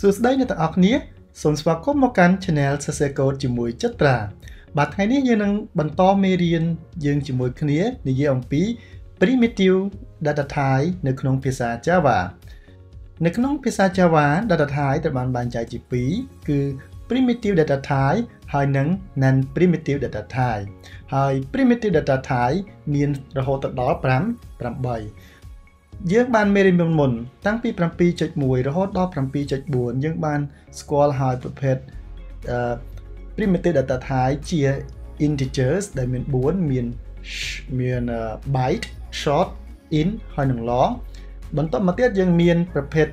សួស្តីអ្នកទាំងអស់គ្នាសូមស្វាគមន៍មកកាន់ Channel សរសេរកូដជាមួយចិត្រា បាទថ្ងៃនេះយើងនឹងបន្តមេរៀនយើងជាមួយគ្នានិយាយអំពី primitive data type នៅក្នុងភាសា Java នៅក្នុងភាសា Java data type ត្រូវបានបែងចែកជា2គឺ primitive data type ហើយនិង non primitive data type ហើយ primitive data type មានរហូតដល់5 8 យើងបានមេរៀនមុនមុនតាំងពី7.1រហូតដល់7.4យើងបានស្គាល់ហើយប្រភេទ primitive data type ជា integers ដែលមាន4មានមាន byte short int ហើយនិង long បន្ទាប់មកទៀតយើងមានប្រភេទ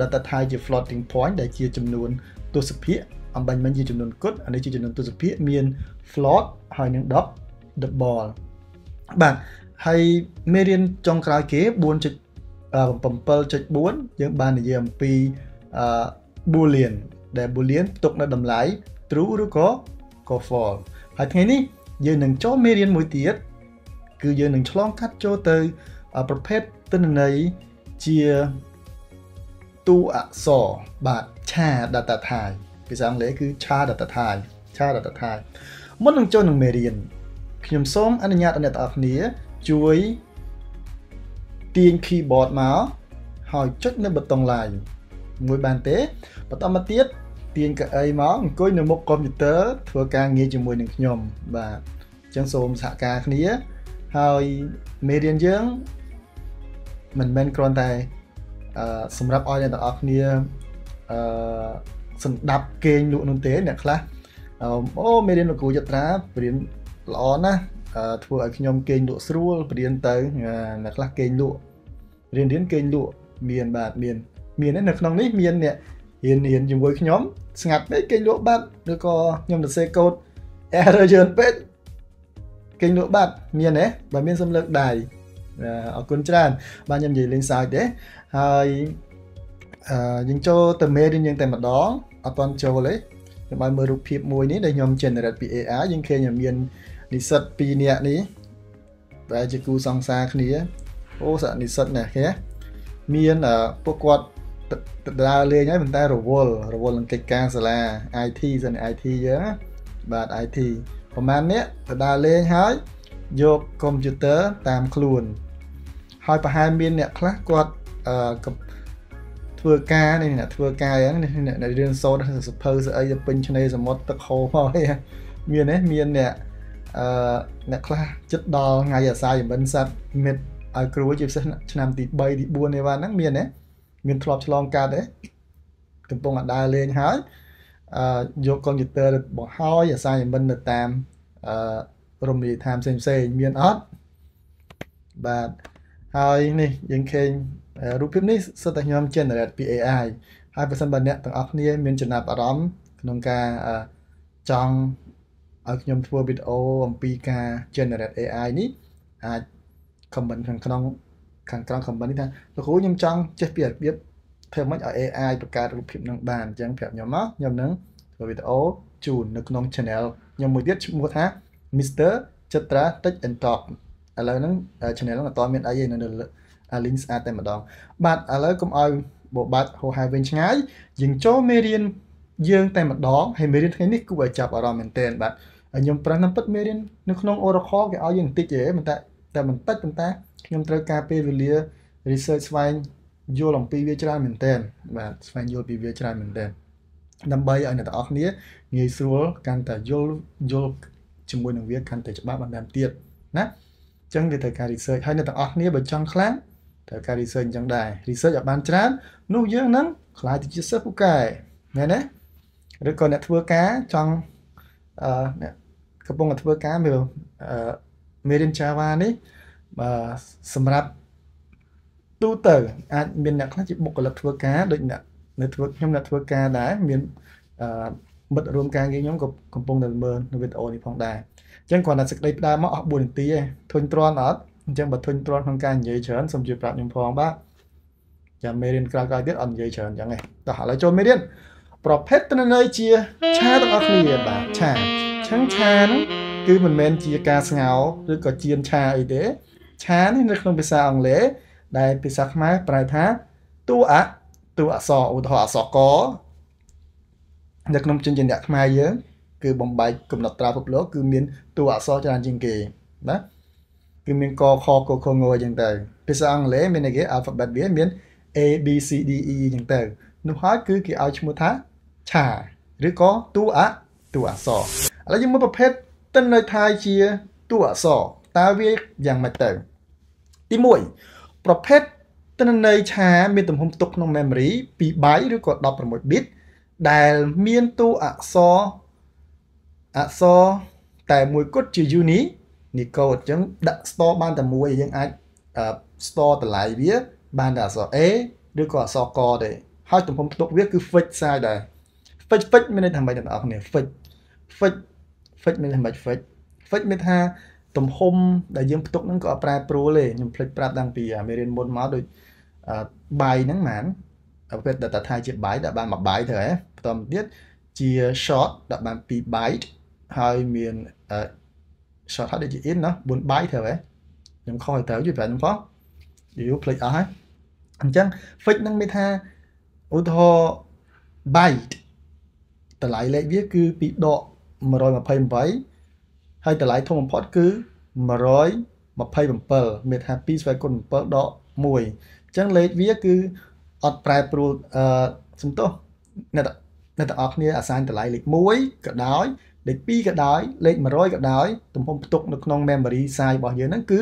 data type ជា floating point ដែលជាចំនួនទស្សភាគអំបញ្ញមិញជាចំនួនគត់អានេះជាចំនួនទស្សភាគមាន float ហើយនិង dot double បាទហើយមេរៀនចុងក្រោយគេ 7.4យើងបាននិយាយអំពី boolean ដែល boolean ផ្ទុកនៅតម្លៃ true ឬក៏ក៏ false ហើយថ្ងៃនេះយើងនឹងចូលមេរៀនមួយទៀតគឺយើងនឹងឆ្លងកាត់ចូលទៅប្រភេទទិន្នន័យជាតួអក្សរបាទឆា data type ភាសាអង់គ្លេសគឺឆា data type ឆា data type មុននឹងចូលនឹងមេរៀនខ្ញុំសូមអនុញ្ញាតឲ្យអ្នកទាំងអស់គ្នាជួយ ទាញ keyboard មកហើយចុចនៅប៊ូតុង line មួយបានទេបន្តមកទៀតទាញកៅអីមកអង្គុយនៅមុខកុំព្យូទ័រធ្វើការងារជាមួយនឹងខ្ញុំបាទអញ្ចឹងសូមសហការគ្នាហើយមេរៀនយើងមិនមែនគ្រាន់តែអឺសម្រាប់ឲ្យអ្នកទាំងអស់គ្នាអឺសម្ដាប់គេងលក់នោះទេអ្នកខ្លះអូមេរៀនលោកគ្រូយត្រារៀនល្អណាស់ ធ្វើឲ្យខ្ញុំគេងលក់ស្រួលបរៀនទៅអ្នកខ្លះគេងលក់រៀនរៀនគេងលក់មានបាទមាន មាននៅក្នុងនេះមានអ្នករៀនរៀនជាមួយខ្ញុំស្ងាត់ពេកគេងលក់បាត់ឬក៏ខ្ញុំសរសេរកូដ error ច្រើនពេកគេងលក់បាត់មានទេបើមានសំលើកដៃអរគុណច្រើនបាទខ្ញុំនិយាយលេងសើចទេហើយអឺយើងចូលទៅមេរៀនយើងតែម្ដងអត់ទាន់ចូលទេខ្ញុំឲ្យមើលរូបភាពមួយនេះដែលខ្ញុំ generate ពី AI យើងឃើញមាន និស្សិត2នាក់នេះដែលជាគូសង្សារគ្នាអូសានិស្សិតនេះគេមានពួកគាត់ដើរលេងហើយប៉ុន្តែរវល់រវល់នឹងកិច្ចការសាលា IT សិន IT យើងបាទ IT ប្រហែលនេះទៅដើរលេងហើយយកកុំព្យូទ័រតាមខ្លួន ហើយប្រហែលមានអ្នកខ្លះគាត់អឺធ្វើការនេះអ្នកធ្វើការហ្នឹងអ្នករៀនសូត្រសភៅស្អីទៅពេញឆ្នេរសមុទ្រទឹកហូរមកមានទេមានអ្នក អឺអ្នកខ្លះចិត្តដល់ថ្ងៃអាសាយមិនសັດមិត្តឲ្យគ្រូជាពិសេសឆ្នាំទី3ទី4នេះបានហ្នឹងមានទេមានធ្លាប់ឆ្លងកាត់ទេកំពុងតែដើរលេងហើយអឺយកកុំព្យូទ័របង្ហើយអាសាយមិននៅតាមអឺរមណីយដ្ឋានផ្សេងផ្សេងមានអត់បាទហើយនេះយើងឃើញរូបភាពនេះសិតតែខ្ញុំ generate ពី AI ហើយបើសិនបើអ្នកទាំងអស់គ្នាមានចំណាប់អារម្មណ៍ក្នុងការចង់ ឲ្យខ្ញុំធ្វើវីដេអូអំពីការ generate AI នេះអាច comment ខាងក្នុងខាងក្រោម comment នេះថាលោកគ្រូខ្ញុំចង់ចេះពីរបៀបធ្វើម៉េចឲ្យ AI បង្កើតរូបភាពនឹងបានអញ្ចឹងប្រាប់ខ្ញុំមកខ្ញុំនឹងធ្វើវីដេអូជូននៅក្នុង channel ខ្ញុំមួយទៀតឈ្មោះថា Mr. Chitra Tech and Talk ឥឡូវហ្នឹង channel ហ្នឹងអត់មានអីទេនៅលើ link ស្អាតតែម្ដងបាទឥឡូវកុំឲ្យបបាត់ហោហាយវិញឆ្ងាយយើងចូលមេរៀន យើងតែម្ដងហើយមេរៀនថ្ងៃនេះគួរឲ្យចាប់អារម្មណ៍មែនទែនបាទខ្ញុំប្រាំងតាមពិតមេរៀននៅក្នុង Oracle គេឲ្យយើងបន្តិចទេប៉ុន្តែតែបន្តិចប៉ុន្តែខ្ញុំត្រូវការពេលវេលា research ស្វែងយល់អំពីវាច្រើនមែនទែនបាទស្វែងយល់ពីវាច្រើនមែនទែនដើម្បីឲ្យអ្នកទាំងអស់គ្នាងាយស្រួលកាន់តែយល់យល់ជាមួយនឹងវាកាន់តែច្បាស់បន្ថែមទៀតណាអញ្ចឹងវាត្រូវការ research ហើយអ្នកទាំងអស់គ្នាបើចង់ខ្លាំងត្រូវការ research អញ្ចឹងដែរ research ឲ្យបានច្រើននោះយើងនឹងខ្លាយទៅជាសិស្សពូកែមែនទេ ឬក៏អ្នកធ្វើការចង់អឺអ្នកកំពុងតែធ្វើការមើលអឺមេរៀន Java នេះបាទសម្រាប់ទូទៅអាចមានអ្នកខ្លះជាបុគ្គលិកធ្វើការដូចអ្នកនៅធ្វើខ្ញុំអ្នកធ្វើការដែរមានអឺមិត្តរួមការងារខ្ញុំក៏កំពុងតែមើលនៅវីដេអូនេះផងដែរអញ្ចឹងគ្រាន់តែសេចក្តីផ្ដើមមកអស់4នាទីឯងធុញទ្រាន់អត់អញ្ចឹងបើធុញទ្រាន់ក្នុងការនិយាយច្រើនសូមជួយប្រាប់ខ្ញុំផងបាទចាំមេរៀនក្រោយៗទៀតអត់និយាយច្រើនអញ្ចឹងឯងតោះឥឡូវចូលមេរៀន ប្រភេទទិន្នន័យជាឆាទាំងអស់គ្នាបាទឆាឆឹងឆាហ្នឹងគឺមិនមែនជាការស្ងោឬក៏ជៀនឆាអីទេឆានេះនៅក្នុងភាសាអង់គ្លេសដែលភាសាខ្មែរប្រែថាតួអតួអក្សរឧទាហរណ៍អក្សរកនៅក្នុងចិញ្ចឹមខ្មែរយើងគឺបំបែកកំណត់ត្រាពិភពលោកគឺមានតួអក្សរច្រើនជាងគេណាគឺមានកខកខងអញ្ចឹងទៅភាសាអង់គ្លេសមានគេ alphabet វាមាន A B C D E អញ្ចឹងទៅនោះហើយគឺគេឲ្យឈ្មោះថា ឆាឬក៏តួអតួអក្សរឥឡូវយើងមើលប្រភេទទិន្នន័យថាជាតួអក្សរតើវាយ៉ាងម៉េចទៅទី1ប្រភេទទិន្នន័យឆាមានទំហំផ្ទុកក្នុង memory 2 byte ឬក៏16 bit ដែលមានតួអក្សរអក្សរតែមួយគត់ជា uni Unicode អញ្ចឹងដាក់ store បានតែមួយយើងអាច store តម្លៃវា បានតែអក្សរ A ឬក៏អក្សរកទេហើយទំហំផ្ទុកវាគឺ fixed size ដែរ fixed fixed មានន័យថាម៉េចអ្នកនរគ្នា fixed fixed fixed មានន័យថាម៉េច fixed fixed មានថាទំហំដែលយើងផ្ទុកហ្នឹងក៏អត់ប្រែប្រួលទេខ្ញុំភ្លេចប្រាប់តាំងពីមេរៀនមុនមកដូចបាយហ្នឹងហ្មងប្រភេទ data type ជា byte ដាក់បាន1 byte ទៅហ៎បន្តទៀតជា short ដាក់បាន2 byte ហើយមាន short ហើយដូចជា in ណា4 byte ទៅហ៎ខ្ញុំខុសទៅជួយប្រាប់ខ្ញុំផងយូរភ្លេចអស់ហើយអញ្ចឹង fix នឹងមានថាឧទាហរណ៍ byte តម្លៃលេខវាគឺពីដក128ហើយតម្លៃធំបំផុតគឺ127មានថា2ស្វែគុណ7ដក1អញ្ចឹងលេខវាគឺអត់ប្រែប្រួលអឺសំទោសអ្នកអ្នកទាំងអស់គ្នាអាសាញតម្លៃលេខ1ក៏ដោយលេខ2ក៏ដោយលេខ100ក៏ដោយទំហំផ្ទុកនៅក្នុង memory size របស់យើងហ្នឹងគឺ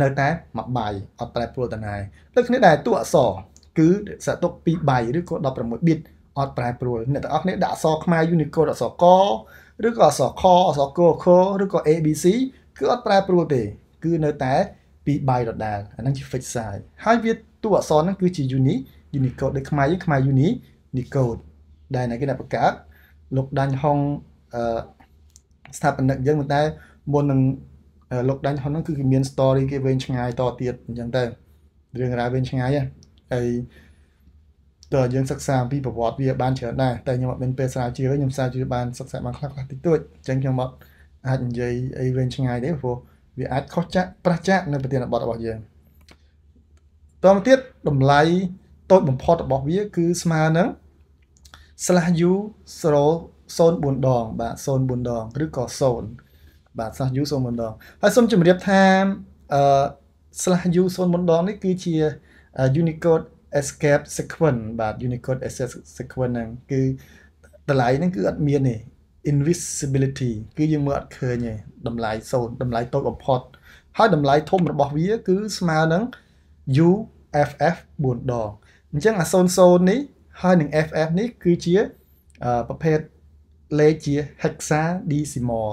នៅតែមួយបាយអត់ប្រែប្រួលទៅណាដូចគ្នាដែរតួអក្សរគឺសតុក2បាយឬក៏16 bit អត់ប្រែប្រួលអ្នកទាំងអស់គ្នាដាក់អក្សរខ្មែរ Unicode អក្សរកឬក៏អក្សរខអក្សរកខឬក៏ ABC គឺអត់ប្រែប្រួលទេ គឺនៅតែ2បាយដដែលអាហ្នឹងជា fixed size ហើយវាតួអក្សរហ្នឹងគឺជា uni Unicode ដូចខ្មែរយើងខ្មែរ uni Unicode ដែលអ្នកគេអ្នកបង្កើតលោកដាញ់ហុងអឺស្ថាបនិកយើងតែមុននឹងលោកដាញ់ហុងហ្នឹងគឺគេមាន story គេវែងឆ្ងាយតទៀតអញ្ចឹងទៅរឿងរ៉ាវវែងឆ្ងាយហើយ តើយើងសិក្សាអំពីប្រវត្តិវាបានច្រើនដែរតែខ្ញុំអត់មានពេលស្រាវជ្រាវខ្ញុំស្រាវជ្រាវបានសិក្សាបានខ្លះខ្លះតិចតួចអញ្ចឹងខ្ញុំអត់អាចនិយាយអីវែងឆ្ងាយទេព្រោះវាអាចខុសចាក់ប្រះចាក់នៅប្រធានបទរបស់យើងតទៅទៀតតម្លៃតូចបំផុតរបស់វាគឺស្មើនឹង /u 0.04ដងបាទ0.4ដងឬក៏0បាទ /u 0.4ដងហើយសូមជម្រាបថាអឺ /u 0.4ដងនេះគឺជា Unicode escape sequence បាទ Unicode escape sequence ហ្នឹងគឺតម្លៃហ្នឹងគឺអត់មានទេ invisibility គឺយើងមើលអត់ឃើញទេតម្លៃ0តម្លៃតូចបំផុត ហើយតម្លៃធំរបស់វាគឺស្មើនឹង UFF 4ដងអញ្ចឹងអា00នេះហើយនឹង FF នេះគឺជាប្រភេទលេខជា hexadecimal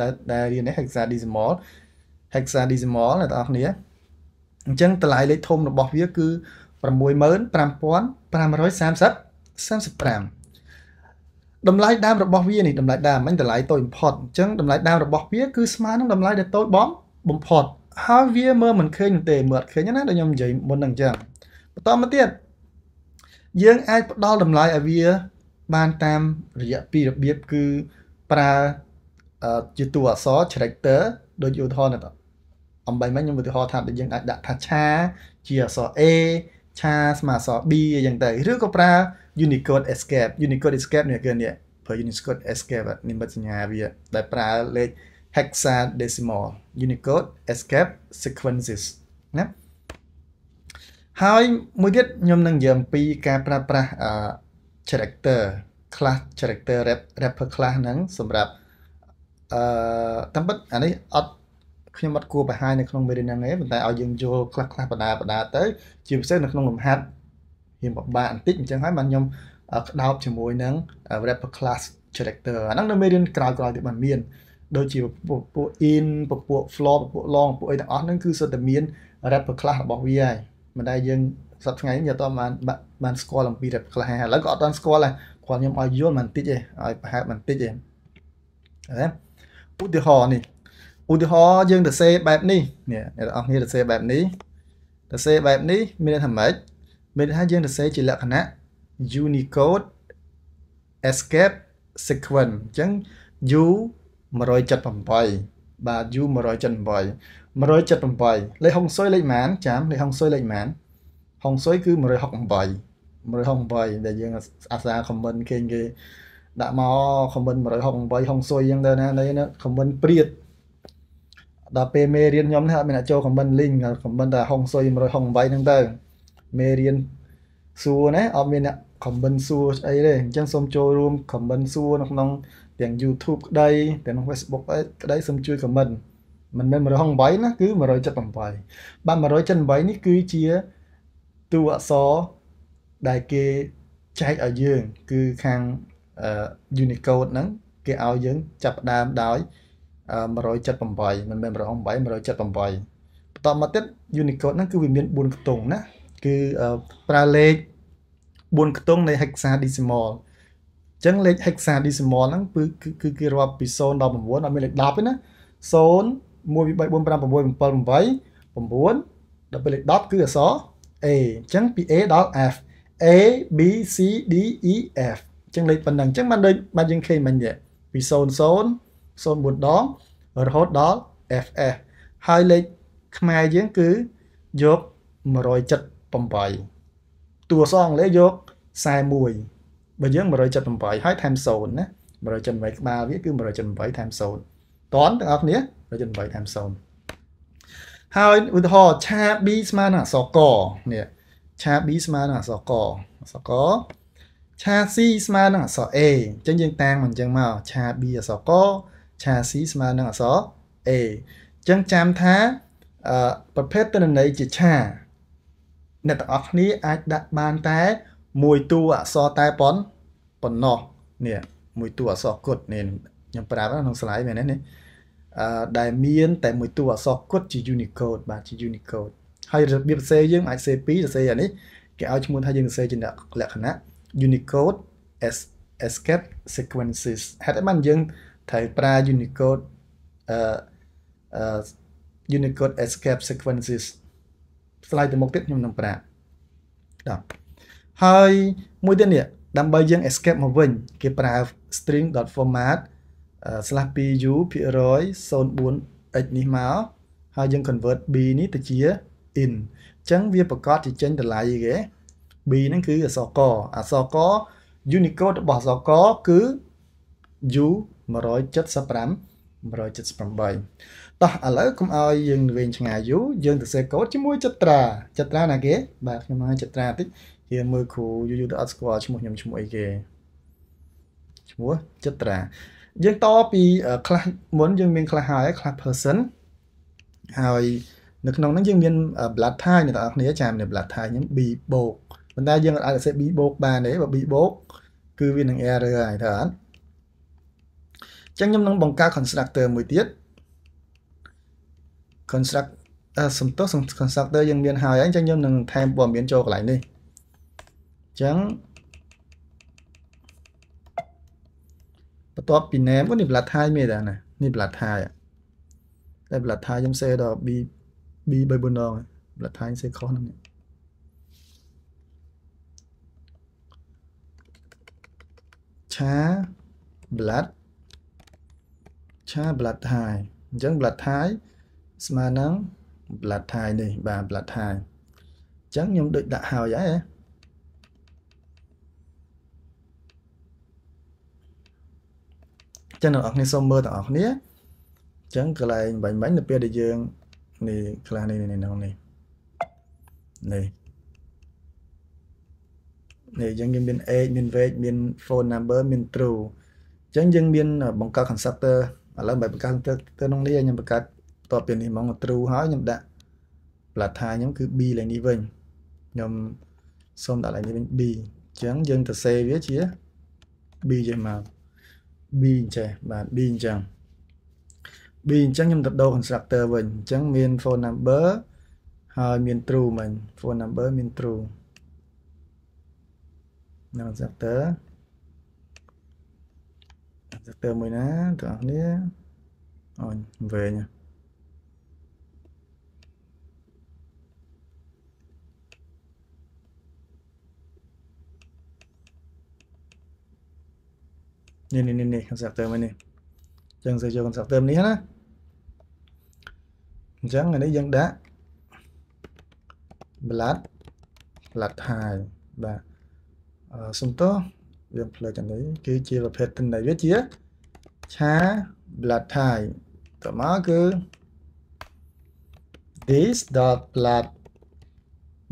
ដែលដែលរៀន hexadecimal hexadecimal អ្នកទាំងអស់គ្នាអញ្ចឹងតម្លៃលេខធំរបស់វាគឺ65530 35តម្លៃដើមរបស់វានេះតម្លៃដើមមិញតម្លៃតូចបំផុតអញ្ចឹងតម្លៃដើមរបស់វាគឺស្មើនឹងតម្លៃដែលតូចបំបំផុតហើយវាមើលមិនឃើញទេមើលអត់ឃើញណាដូចខ្ញុំនិយាយមុនហ្នឹងអញ្ចឹងបន្តមកទៀតយើងអាចផ្ដល់តម្លៃឲ្យវាបានតាមរយៈពីរបៀបគឺប្រើជាតួអក្សរ character ដូចឧទាហរណ៍អំបីមិញខ្ញុំឧទាហរណ៍ថាយើងអាចដាក់ថាឆាជាអក្សរ A ឆាស្មើអក្សរ B អញ្ចឹងទៅឬក៏ប្រើ Unicode escape Unicode escape នេះគឺនេះប្រើ Unicode escape និមិត្តសញ្ញាវាដែលប្រើលេខ hexadecimal Unicode escape sequences ណាហើយមួយទៀតខ្ញុំនឹងនិយាយអំពីការប្រើប្រាស់អឺ character class character wrapper class ហ្នឹងសម្រាប់អឺតាមពិតអានេះអត់ ខ្ញុំអត់គួរបង្ហាញនៅក្នុងមេរៀនហ្នឹងទេប៉ុន្តែឲ្យយើងយល់ខ្លះខ្លះបដាបដាទៅជាពិសេសនៅក្នុងលំហាត់រៀនពិបាកបន្តិចអញ្ចឹងហើយបានខ្ញុំក្តោបជាមួយនឹង wrapper class character អាហ្នឹងនៅមេរៀនក្រោយៗទៀតបានមានដូចជាពួក in ពួក floor ពួក long ពួកអីទាំងអស់ហ្នឹងគឺសុទ្ធតែមាន wrapper class របស់វាហើយមិនដែលយើងសប្តាហ៍ថ្ងៃនេះយកតបានបានស្គាល់អំពី wrapper class ហើយឥឡូវក៏អត់បានស្គាល់ដែរគាត់ខ្ញុំឲ្យយល់បន្តិចទេឲ្យប្រហែលបន្តិចទេណាឧទាហរណ៍នេះ ឧទាហរណ៍យើងទៅសេបែបនេះនេះអ្នកទាំងអស់គ្នាទៅសេបែបនេះទៅសេបែបនេះមានន័យថាម៉េចមានន័យថាយើងទៅសេជាលក្ខណៈ Unicode escape sequence អញ្ចឹង U 178បាទ U 178 178លេខហុងស៊ុយលេខម៉ានចាំលេខហុងស៊ុយលេខម៉ានហុងស៊ុយគឺ168 168ដែលយើងអាសា comment គេគេដាក់មក comment 168ហុងស៊ុយអញ្ចឹងទៅណានេះ comment ព្រាត ដល់ពេលមេរៀនខ្ញុំនេះអត់មានអ្នកចូល comment link comment តែហុងស៊ុយ168ហ្នឹងទៅមេរៀនសួរណាអត់មានអ្នក comment សួរអីទេអញ្ចឹងសូមចូលរួម comment សួរនៅក្នុងទាំង YouTube ក្តីទាំងក្នុង Facebook ក្តីសូមជួយ comment មិនមែន168ណាគឺ178បាទ178នេះគឺជាតួអក្សរដែលគេចែកឲ្យយើង គឺខាង Unicode ហ្នឹងគេឲ្យយើង ចាប់ផ្ដើមដោយ 178មិនមែន168 178បន្តមកទៀត Unicode ហ្នឹងគឺវាមាន4ខ្ទង់ណាគឺប្រើលេខ4ខ្ទង់នៃ hexadecimal អញ្ចឹងលេខ hexadecimal ហ្នឹងគឺគឺគេរាប់ពី0ដល់9អត់មានលេខ10ទេណា0 1 2 3 4 5 6 7 8 9ដល់ពេលលេខ10គឺអក្សរ A អញ្ចឹងពី A ដល់ F A B C D E F អញ្ចឹងលេខប៉ុណ្ណឹងអញ្ចឹងបានដូចបានយើងឃើញមិញទេពី0 0 04ដងរហូតដល់ FF ហើយលេខខ្មែរយើងគឺយក178តួអក្សរអង់គ្លេសយក41បើយើង178ហើយថែម0ណា178ក្បាលវាគឺ178ថែម0តន់ទាំងអស់គ្នា178ថែម0ហើយឧទាហរណ៍ឆា B ស្មើនឹងអក្សរកនេះឆា B ស្មើនឹងអក្សរកអក្សរកឆា C ស្មើនឹងអក្សរ A អញ្ចឹងយើងតាំងមិនអញ្ចឹងមកឆា B អក្សរក ឆា C ស្មើនឹងអក្សរ A អញ្ចឹងចាំថាអឺប្រភេទទិន្នន័យជាឆាអ្នកទាំងអស់គ្នាអាចដាក់បានតែមួយតួអក្សរតែប៉ុនប៉ុណ្ណោះនេះមួយតួអក្សរគុតនេះខ្ញុំប្រាប់ក្នុង slide មែនទេនេះអឺដែលមាន តែមួយតួអក្សរគុតជា Unicode បាទជា Unicode ហើយរបៀបសរសេរយើងអាចសរសេរពីរសរសេរអានេះគេឲ្យឈ្មោះថាយើងសរសេរជាលក្ខណៈ Unicode escape sequences ហេតុអីបានយើង ត្រូវប្រើ Unicode អឺអឺ Unicode escape sequences slide ទៅមុខទៀតខ្ញុំនឹងប្រាប់ដល់ហើយមួយទៀតនេះដើម្បីយើង escape មកវិញគេប្រើ string.format /pu ភាគរយ 04 x នេះមកហើយយើង convert b នេះទៅជា in អញ្ចឹងវាប្រកាសជាចេញតម្លៃគេ b ហ្នឹងគឺអក្សរកអក្សរក Unicode របស់អក្សរកគឺ u 175 178តោះឥឡូវកុំឲ្យយើងវែងឆ្ងាយយូរយើងទៅសេកូដជាមួយចត្រាចត្រាណាគេបាទខ្ញុំឲ្យចត្រាតិចរៀនមើលគ្រូយូរយូរទៅអត់ស្គាល់ឈ្មោះខ្ញុំឈ្មោះអីគេឈ្មោះចត្រាយើងតពី class មុនយើងមាន class ហើយ class person ហើយនៅក្នុងហ្នឹងយើងមាន blood type អ្នកនរគ្នាចាំនៅ blood type ខ្ញុំ b បូកប៉ុន្តែយើងអាចសរសេរ b បូកបានទេបើ b បូកគឺវានឹង error ហើយតើអត់ ចឹងខ្ញុំនឹងបង្កើត constructor មួយទៀត construct សំទោស constructor យើងមានហើយអញ្ចឹងខ្ញុំនឹងថែមព័ត៌មានចូលកន្លែងនេះអញ្ចឹងបន្ទាប់ពី name នេះ blood type មានដែរណានេះ blood type តែ blood type ខ្ញុំសេដល់ b b 3 4ដង blood type សេខុសហ្នឹងឆា blood ឆា blood type អញ្ចឹង blood type ស្មើនឹង blood type នេះបាទ blood type អញ្ចឹងខ្ញុំដូចដាក់ហើយហើយចឹងអ្នកនរគ្នាសូមមើលទាំងអស់គ្នាអញ្ចឹងកន្លែងបាញ់បាញ់នៅពេលដែលយើងនេះខ្លះនេះនេះនេះនេះនេះយើងមាន age មាន weight មាន phone number មាន true អញ្ចឹងយើងមានបង្កើត constructor ឥឡូវបើបង្កើតទៅក្នុងនេះខ្ញុំបង្កើតតទៅពីនេះហ្មង true ហើយខ្ញុំដាក់ plat ថាខ្ញុំគឺ b ឡើងនេះវិញខ្ញុំសូមដាក់ឡើងនេះវិញ b អញ្ចឹងយើងទៅ save វាជា b ចេះមក b អញ្ចេះបាទ b អញ្ចឹង b អញ្ចឹងខ្ញុំទៅដូរ constructor វិញអញ្ចឹងមាន phone number ហើយមាន true មិញ phone number មាន true នៅ constructor constructor មួយណាបងប្អូនអូនវែងនេះនេះនេះ constructor មួយនេះអញ្ចឹងសេយក constructor នេះណាអញ្ចឹងអានេះយើងដាក់ blood blood high បាទសំទោស វាផ្លើទាំងនេះគឺជាប្រភេទទិន្នន័យវាជាឆា blood type តមកគឺ this dot blood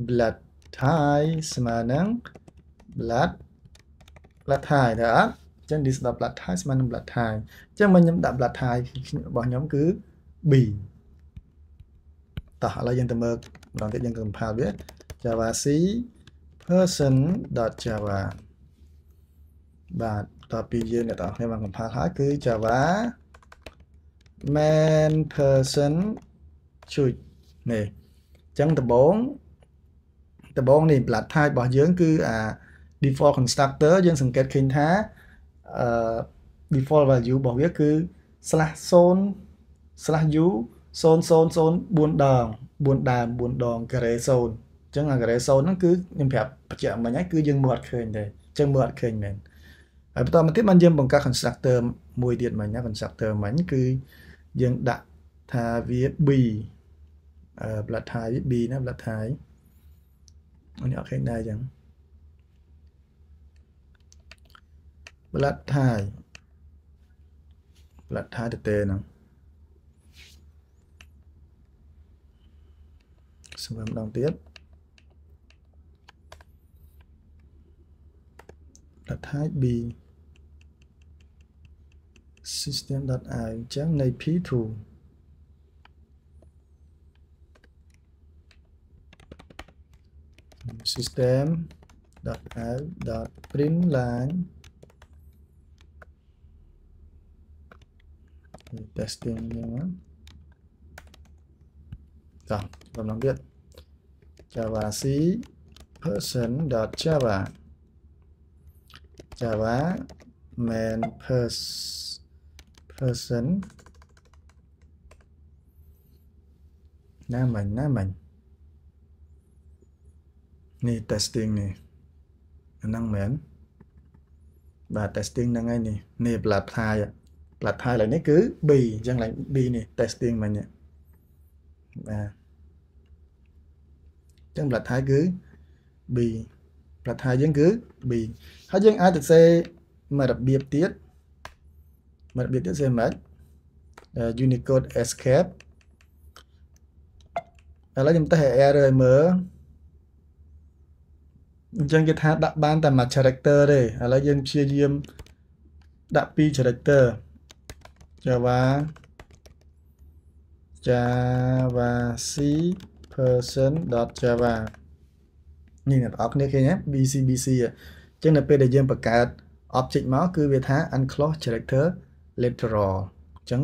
blood type ស្មើនឹង blood blood type ដែរអត់អញ្ចឹង this dot blood type ស្មើនឹង blood type អញ្ចឹងមកខ្ញុំដាក់ blood type របស់ខ្ញុំគឺ B តោះឥឡូវយើងទៅមើលម្ដងទៀតយើង compile វា java c person.java បាទតទៅពីយើងអ្នកទាំងអស់គ្នាបាន compile ហើយគឺ java main person ជួយនេះអញ្ចឹងដំបូងដំបូងនេះ blood type របស់យើងគឺអា default constructor យើងសង្កេតឃើញថាអឺ default value របស់វាគឺ /0 /u 000 4ដង4ដើម4ដងការ៉េ0អញ្ចឹងអាការ៉េ0ហ្នឹងគឺខ្ញុំប្រាប់បញ្ជាក់មិញហើយគឺយើងមើលអត់ឃើញទេអញ្ចឹងមើលអត់ឃើញមែន ហើយបន្តមកទៀតបានយើងបង្កើត constructor មួយទៀតមិញណា constructor មិញគឺយើងដាក់ថាវា b អឺ blood type b ណា blood type នេះអត់ឃើញដែរអញ្ចឹង blood type blood type ទៅទេហ្នឹងសម្រាប់ម្ដងទៀត blood type b system.i អញ្ចឹងនៃ p2 system.out.print line testing ហ្នឹងចាដំណងទៀត java c person.java java main pers person ណាមិញណាមិញនេះ testing នេះហ្នឹងមែនបាទ testing ហ្នឹងហើយនេះនេះ blood type blood type ឡើយនេះគឺ B អញ្ចឹងឡើយ B នេះ testing មិញនេះបាទអញ្ចឹង blood type គឺ B blood type យើងគឺ B ហើយយើងអាចទៅសេមួយរបៀបទៀត មួយរបៀបទៀតសេមិន Unicode escape ឥឡូវខ្ញុំតេស្ត error ឲ្យមើលអញ្ចឹងគេថាដាក់បានតែមួយ character ទេឥឡូវយើងព្យាយាមដាក់ពីរ character java java c person.java នេះអ្នកនរគ្នាឃើញទេ bcbc អញ្ចឹងនៅពេលដែលយើងបង្កើត object មកគឺវាថា unclose character literal អញ្ចឹង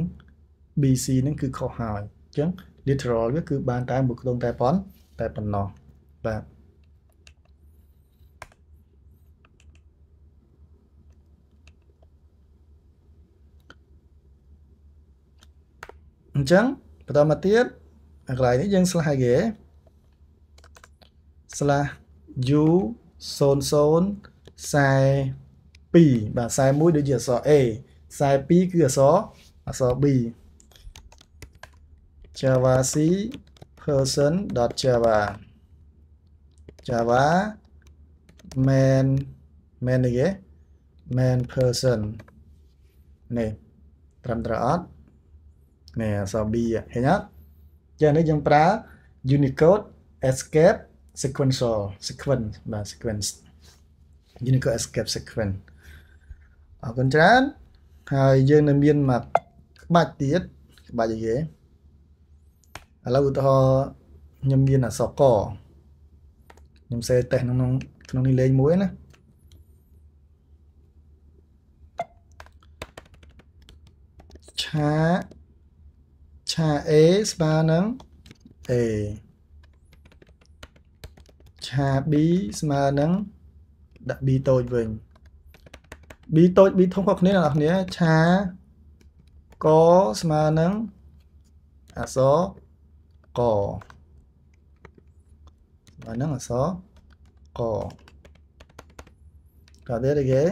bc ហ្នឹងគឺខុសហើយអញ្ចឹង literal វាគឺបានតែមួយខ្ទង់តែប៉ុណ្ណតែប៉ុណ្ណោះបាទអញ្ចឹងបន្តមកទៀតអាកន្លែងនេះយើង slash ឲ្យគេ slash u 00 42បាទ41ដូចជាអក្សរ A 42គឺអក្សរអក្សរ B java c person.java java main main នេះគេ main person នេះត្រឹមត្រូវអត់នេះអក្សរ B ឃើញអត់ចឹងនេះយើងប្រើ Unicode escape sequential sequence បាទ sequence Unicode escape sequence អរគុណច្រើន ហើយយើងនៅមានមកក្បាច់ទៀតក្បាច់អីគេឥឡូវឧទាហរណ៍ខ្ញុំមានអក្សរកខ្ញុំសេតេស្តក្នុងក្នុងនេះលេខមួយណាឆាឆា A ស្មើនឹង A ឆា B ស្មើនឹងដាក់ B តូចវិញ B តូច B ធំខុសគ្នាអ្នកនរឆាកស្មើនឹងអក្សរកស្មើនឹងអក្សរកកាទៀតគេ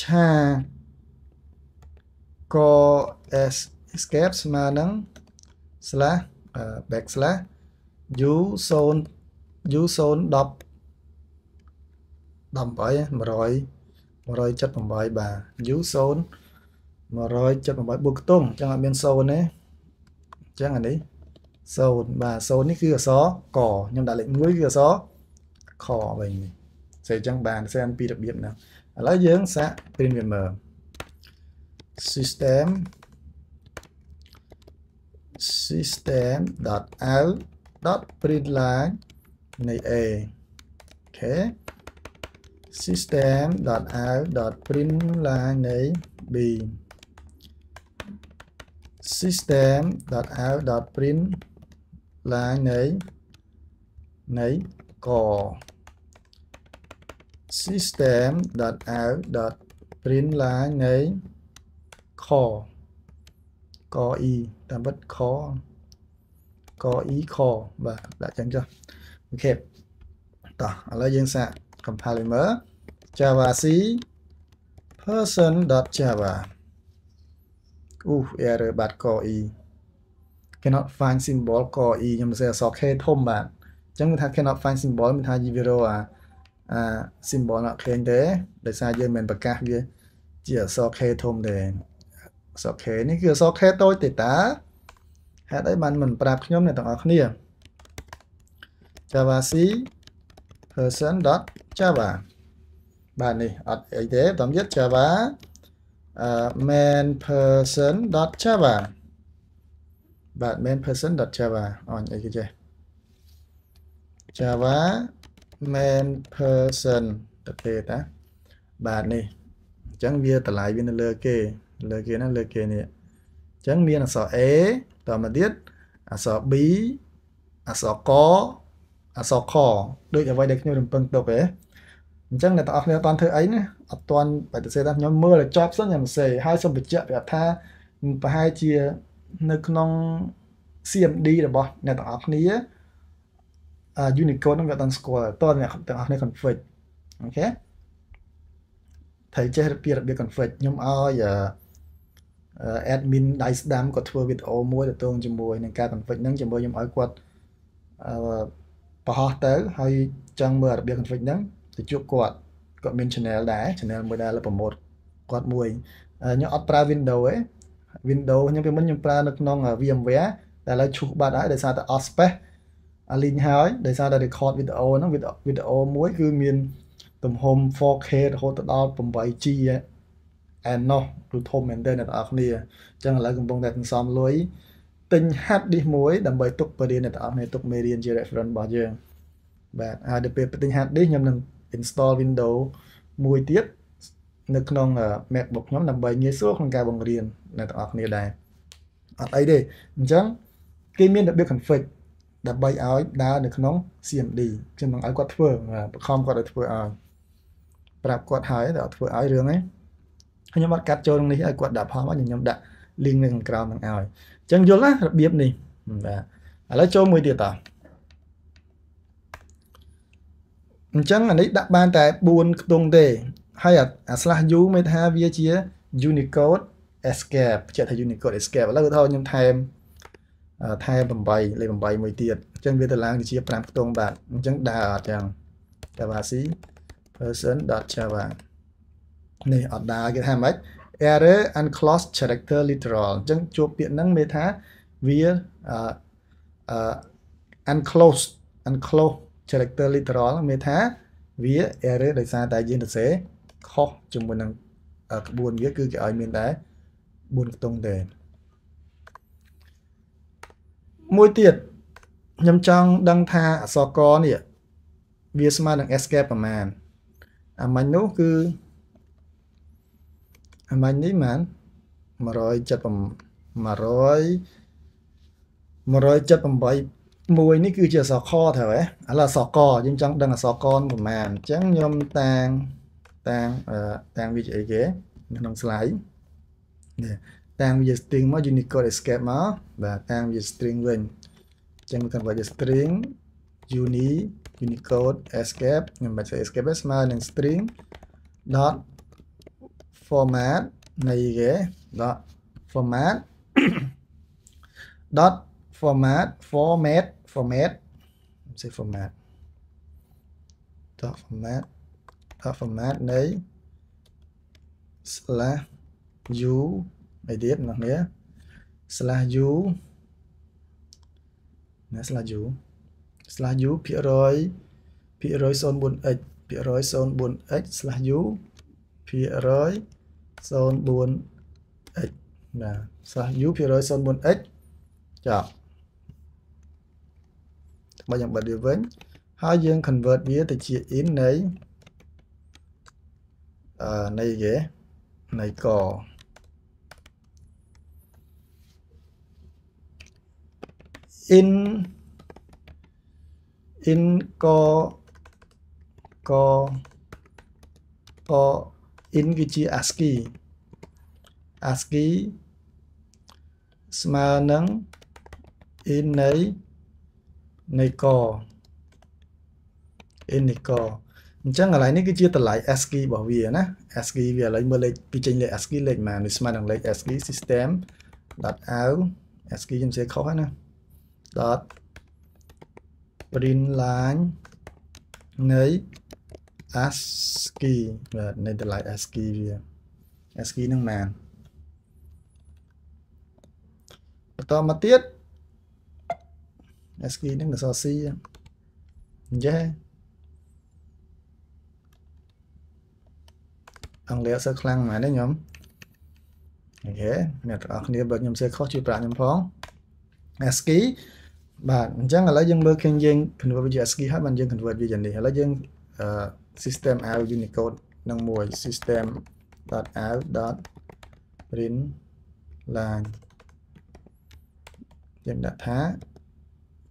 ឆាក s escape ស្មើនឹង slash backslash u 0 u0 10 18 100 178បាទ u0 178បូកខ្ទង់អញ្ចឹងអត់មាន0ទេអញ្ចឹងអានេះ0បាទ0នេះគឺអក្សរកខ្ញុំដាក់លេខ1គឺអក្សរខវិញនេះស្អីអញ្ចឹងបានស្អានពីរបៀបហ្នឹងឥឡូវយើងសាក print វាមើល system system.out.println នៃ a អូខេ system.out.println នៃ b system.out.print ឡើងនៃនៃក system.out.print ឡើងនៃខក e តាមពិតខក e ខបាទដាក់ចឹងចុះ អូខេតោះឥឡូវយើងសាក compile មើល java c person.java អូ error បាត់ក e cannot find symbol ក e ខ្ញុំសរសេរអក្សរ k ធំបាទអញ្ចឹងថា cannot find symbol មានថា zero អាអា symbol អត់ឃើញទេដោយសារយើងមិនប្រកាសវាជាអក្សរ k ធំទេអក្សរ k នេះគឺអក្សរ k តូចទេតាហេតុអីបានមិនប្រាប់ខ្ញុំអ្នកទាំងអស់គ្នា java c person.java បាទនេះអត់អីទេបន្តទៀត java main person.java បាទ main person.java អញអីគេចេះ java main person ទៅទេតាបាទនេះអញ្ចឹងវាតម្លៃវានៅលើគេលើគេណាលើគេនេះអញ្ចឹងមានអក្សរ A តមកទៀតអក្សរ B អក្សរក អក្សរខដូចអ្វីដែលខ្ញុំរំពឹងទុកឯងអញ្ចឹងអ្នកទាំងអស់គ្នាអត់ធ្វើអីណាអត់ទាន់បដិសេធថាខ្ញុំមើលឲ្យចប់សិនខ្ញុំសេហើយសូមបញ្ជាក់ប្រាប់ថាប្រហែលជានៅក្នុង CMD របស់អ្នកទាំងអស់គ្នា Unicode ហ្នឹងវាអត់ស្គាល់តើអ្នកទាំងអស់គ្នា config អូខេត្រូវចេះពីរបៀប config ខ្ញុំឲ្យ admin ដៃស្ដាំគាត់ធ្វើវីដេអូមួយទៅទងជាមួយនឹងការ config ហ្នឹងជាមួយខ្ញុំឲ្យគាត់ បង្ហោះទៅហើយចង់មើលរបៀប config ហ្នឹងទៅជួបគាត់គាត់មាន channel ដែរ channel មួយដែលប្រម៉ូតគាត់មួយខ្ញុំអត់ប្រើ Windows ទេ Windows ខ្ញុំពីមុនខ្ញុំប្រើនៅក្នុង VMware តែឥឡូវឈូសបាត់ហើយដោយសារតែអស់ space អាលីងហើយដោយសារតែ record វីដេអូហ្នឹងវីដេអូមួយគឺមានទំហំ 4K រហូតដល់ 8G អែននោះគឺធំមែនទែនអ្នកនរគ្នាអញ្ចឹងឥឡូវកំពុងតែសន្សំលុយ ទិញ hard disk មួយដើម្បីទុកបរិញ្ញាអ្នកនរគ្នាទុកមេរៀនជា reference របស់យើងបាទហើយដល់ពេលទិញ hard disk ខ្ញុំនឹង install Windows មួយទៀតនៅក្នុង MacBook ខ្ញុំដើម្បីងាយស្រួលក្នុងការបង្រៀនអ្នកទាំងអស់គ្នាដែរអត់អីទេអញ្ចឹងគេមានរបៀប config ដើម្បីឲ្យដើរនៅក្នុង CMD ខ្ញុំនឹងឲ្យគាត់ធ្វើបខំគាត់ឲ្យធ្វើឲ្យប្រាប់គាត់ហើយតែអត់ធ្វើឲ្យរឿងហ្នឹងខ្ញុំអត់កាត់ចូលក្នុងនេះឲ្យគាត់ដាក់ផលមកខ្ញុំដាក់ link នៅខាងក្រោមនឹងឲ្យអញ្ចឹងយល់ណារបៀបនេះបាទឥឡូវចូលមួយទៀតតោះអញ្ចឹងអានេះដាក់បានតែ4ខ្ទង់ទេ ហើយអា slash u មានថាវាជា Unicode escape បញ្ជាក់ថា Unicode escape ឥឡូវឧទាហរណ៍ខ្ញុំថែមថែម8លេខ8មួយទៀតអញ្ចឹងវាទៅឡើងជា5ខ្ទង់បាទអញ្ចឹងដើរអត់ចឹង java c person.java នេះអត់ដើរគេថាម៉េច error unclosed character literal អញ្ចឹងជួបពាក្យហ្នឹងមានថាវាអឺ unclosed unclosed character literal មានថាវា error ដោយសារតែយើងសរសេរខុសជាមួយនឹងក្បួនវាគឺគេឲ្យមានតែ4ខ្ទង់ទេមួយទៀតខ្ញុំចង់ដឹងថាអក្សរកនេះវាស្មើនឹង escape ប្រមាណអាមាញ់នោះគឺ អាមាញ់នេះម៉ាន178 178មួយនេះគឺជាអសកត្រូវហ៎ឥឡូវអសកយើងចង់ដឹងអសកប្រហែលអញ្ចឹងខ្ញុំតាំងតាំងតាំងវាជាអីគេក្នុង slide នេះតាំងវា string មក Unicode escape មកបាទតាំងវា string វិញអញ្ចឹងខ្ញុំវា string uni unicode escape ខ្ញុំបាច់ escape ស្មើនឹង string dot format នៃគេ dot format dot format format format say format dot format dot format នៃ slash u អីទៀតអ្នកនេះ slash u ណា slash u slash u ភាគរយភាគរយ 04x ភាគរយ 04x slash u ភាគរយ 04x ណា slash u ភាគរយ 04x ចប់បើយើងបិទវាវិញហើយយើង convert វាទៅជា in នៃអឺនៃគេនៃក in in កកក in គឺជា ASCII ASCII ស្មើនឹង in នៃនៃក in នៃកអញ្ចឹងកន្លែងនេះគឺជាតម្លៃ ASCII របស់វាណា ASCII វាឥឡូវមើលលេខពីចេញលេខ ASCII លេខម៉ានវាស្មើនឹងលេខ ASCII system.out ASCII ខ្ញុំសេខុសហើយណា dot print line នៃ ASCII បាទនៃតម្លៃ ASCII វា ASCII នឹងម៉ានបន្តមកទៀត ASCII នឹងអក្សរ C អញ្ចឹងអង់គ្លេសសើខ្លាំងមែនទេខ្ញុំអូខេអ្នកទាំងអស់គ្នាបើខ្ញុំសើខុសជួយប្រាក់ខ្ញុំផង ASCII បាទអញ្ចឹងឥឡូវយើងមើលឃើញយើង convert វាជា ASCII ហើយបានយើង convert វាយ៉ាងនេះឥឡូវយើង system out unicode នឹងមួយ system.out.print line យើងដាក់ថា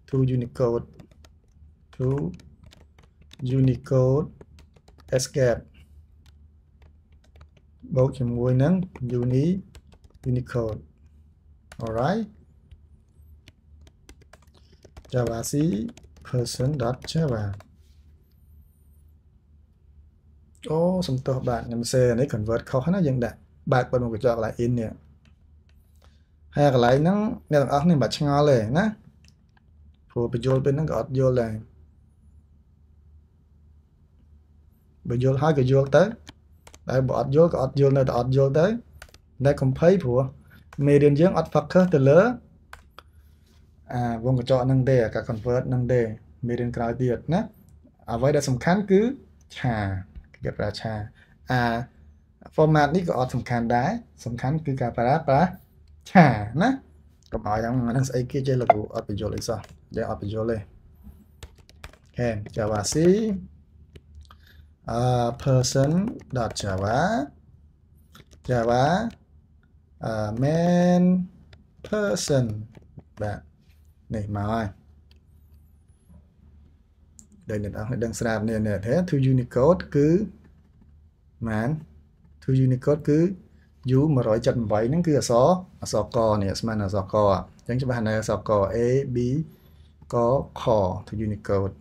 to unicode to unicode escape បូកជាមួយនឹង uni unicode alright java c person.java អូសំទោសបាទខ្ញុំសេនេះ convert ខុសណាយើងដាក់បើកបិទមកកញ្ចក់កន្លែង in នេះហើយកន្លែងហ្នឹងអ្នកទាំងអស់នេះមិនឆ្ងល់ទេណាព្រោះបញ្យល់ពេលហ្នឹងក៏អត់យល់ដែរបើយល់ហើយក៏យល់ទៅតែបើអត់យល់ក៏អត់យល់នៅតែអត់យល់ទៅតែកំភៃព្រោះមេរៀនយើងអត់ focus ទៅលើអាវងកញ្ចក់ហ្នឹងទេការ convert ហ្នឹងទេមេរៀនក្រោយទៀតណាអ្វីដែលសំខាន់គឺឆា គេប្រើឆាអា format នេះក៏អត់សំខាន់ដែរសំខាន់គឺការប្រើប្រាស់ឆាណាកុំឲ្យហ្នឹងហ្នឹងស្អីគេចេះលោកអត់បញ្យល់អីសោះយើងអត់បញ្យល់ទេអូខេ Java C uh, person.java java uh, main person បាទនេះមកហើយ ដែលអ្នកនរដឹងស្រាប់នេះនេះទេ to unicode គឺម៉ាន to unicode គឺ u 178ហ្នឹងគឺអក្សរអក្សរកនេះស្មើនឹងអក្សរកអញ្ចឹងច្បាស់នៅអក្សរក a b កខ to unicode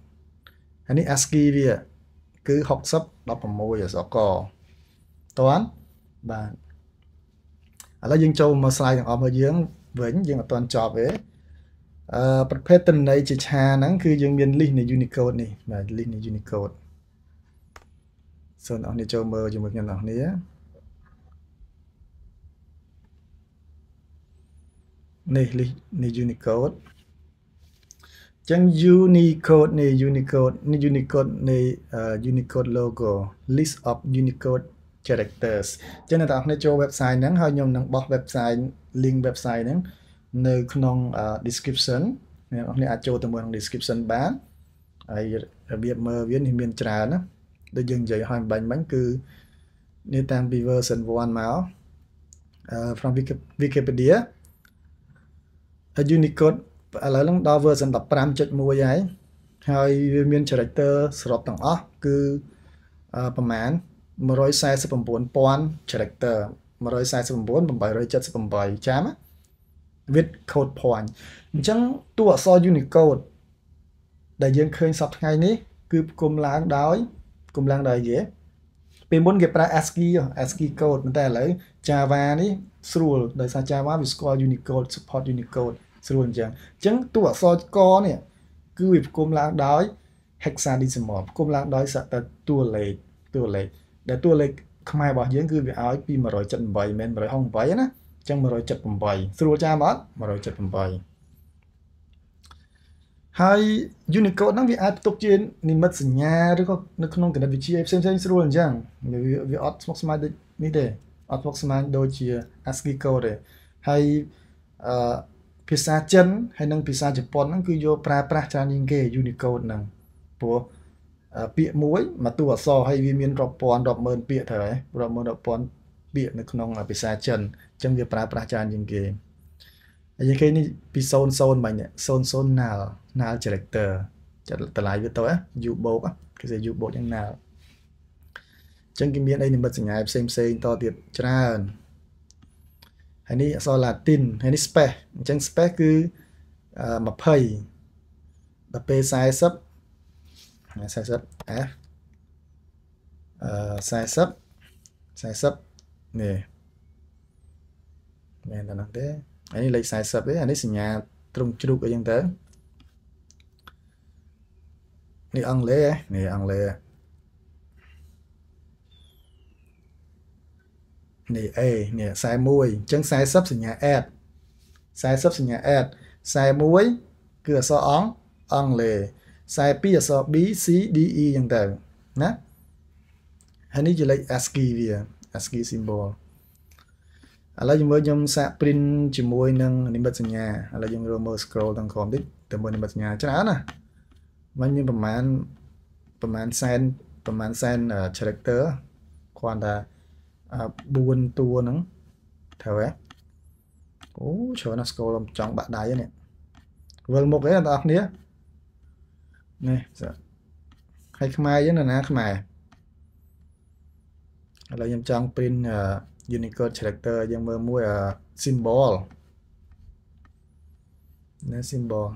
ហើយនេះ ASCII វាគឺ60 16អក្សរកតន់បាទឥឡូវយើងចូលមក slide ទាំងអស់របស់យើងវិញយើងអត់ទាន់ចប់ទេ អឺប្រភេទទន័យជាឆាហ្នឹងគឺយើងមាន list នៃ Unicode នេះបាទ list នៃ Unicode សូមអ្នកនរចូលមើលជាមួយខ្ញុំអ្នកនរនេះ list នៃ Unicode ចឹង Unicode នៃ Unicode នៃ Unicode នៃ Unicode logo list of Unicode characters ចឹងអ្នកនរចូល website ហ្នឹងហើយខ្ញុំនឹងបោះ website link website ហ្នឹង នៅក្នុង description អ្នកនរអាចចូលទៅមើលក្នុង description បានហើយរបៀបមើលវានេះមានច្រើនណាដូចយើងនិយាយឲ្យបាញ់មិញគឺនេះតាំងពី version 1មក from Wikipedia Unicode ឥឡូវហ្នឹងដល់ version 15.1ហើយហើយវាមាន character សរុបទាំងអស់គឺប្រមាណ149,000 character 149,878ចាំ with code point អញ្ចឹងតួអក្សរ Unicode ដែលយើងឃើញសពថ្ងៃនេះ គឺផ្គុំឡើងដោយផ្គុំឡើងដោយគេពេលមុនគេប្រើ ASCII ASCII code ប៉ុន្តែឥឡូវ Java នេះស្រួលដោយសារ Java វាស្គាល់ Unicode support Unicode ស្រួលអញ្ចឹងអញ្ចឹងតួអក្សរកនេះគឺវាផ្គុំឡើងដោយ hexadecimal គុំឡើងដោយសតតួលេខតួលេខដែលតួលេខខ្មែររបស់យើងគឺវាឲ្យពី178មិន168ណាអញ្ចឹង178ស្រួលចាំអត់178ហើយ Unicode ហ្នឹងវាអាចផ្ទុកជានិមិត្តសញ្ញាឬក៏នៅក្នុងគណិតវិទ្យាផ្សេងផ្សេងស្រួលអញ្ចឹងវាវាអត់ស្មុគស្មាញដូចនេះទេអត់ស្មុគស្មាញដូចជា ASCII code ទេហើយអឺភាសាចិនហើយនិងភាសាជប៉ុនហ្នឹងគឺយកប្រើប្រាស់ច្រើនជាងគេ Unicode ហ្នឹងព្រោះពាក្យមួយមកតួអក្សរហើយវាមានរាប់ពាន់រាប់ម៉ឺនពាក្យត្រូវហើយរាប់ម៉ឺនរាប់ពាន់ពាក្យនៅក្នុងភាសាចិនអញ្ចឹងវាប្រើប្រាស់ច្រើនជាងគេហើយគេនេះពី00បាញ់00 null null character ចាត់តម្លៃវាទៅ u បូកគេហៅ u បូកយ៉ាង null អញ្ចឹងគេមានអីនិមិត្តសញ្ញាផ្សេងផ្សេងតទៀតច្រើនហើយនេះអក្សរ Latin ហើយនេះ space អញ្ចឹង space គឺ20ដល់ពេល40 40 F អឺ40 40នេះ មែនតែនោះទេអានេះលេខ40ទេអានេះសញ្ញាត្រង់ជ្រូកអីចឹងទៅនេះអង់គ្លេសនេះអង់គ្លេសនេះ A នេះ41អញ្ចឹង40សញ្ញា add 40សញ្ញា add 41គឺអក្សរអង់អង់គ្លេស42អក្សរ B C D E អញ្ចឹងទៅណាហើយនេះជាលេខ ASCII វា ASCII symbol ឥឡូវយើងមើលខ្ញុំសាក print ជាមួយនឹងនិមិត្តសញ្ញាឥឡូវយើងមើល scroll ទាំងក្រោមតិចទៅមើលនិមិត្តសញ្ញាច្រើនណាមិនមានប្រហែលប្រហែលសែនប្រហែលសែន character គ្រាន់តែ4តួហ្នឹងត្រូវហ៎អូច្រើនណាស់ scroll ចង់បាក់ដៃនេះវិលមុខឯងបងប្អូននេះហើយខ្មែរយើងនៅណាខ្មែរឥឡូវខ្ញុំចង់ print Unicode character យើងមើលមួយ symbol ណា symbol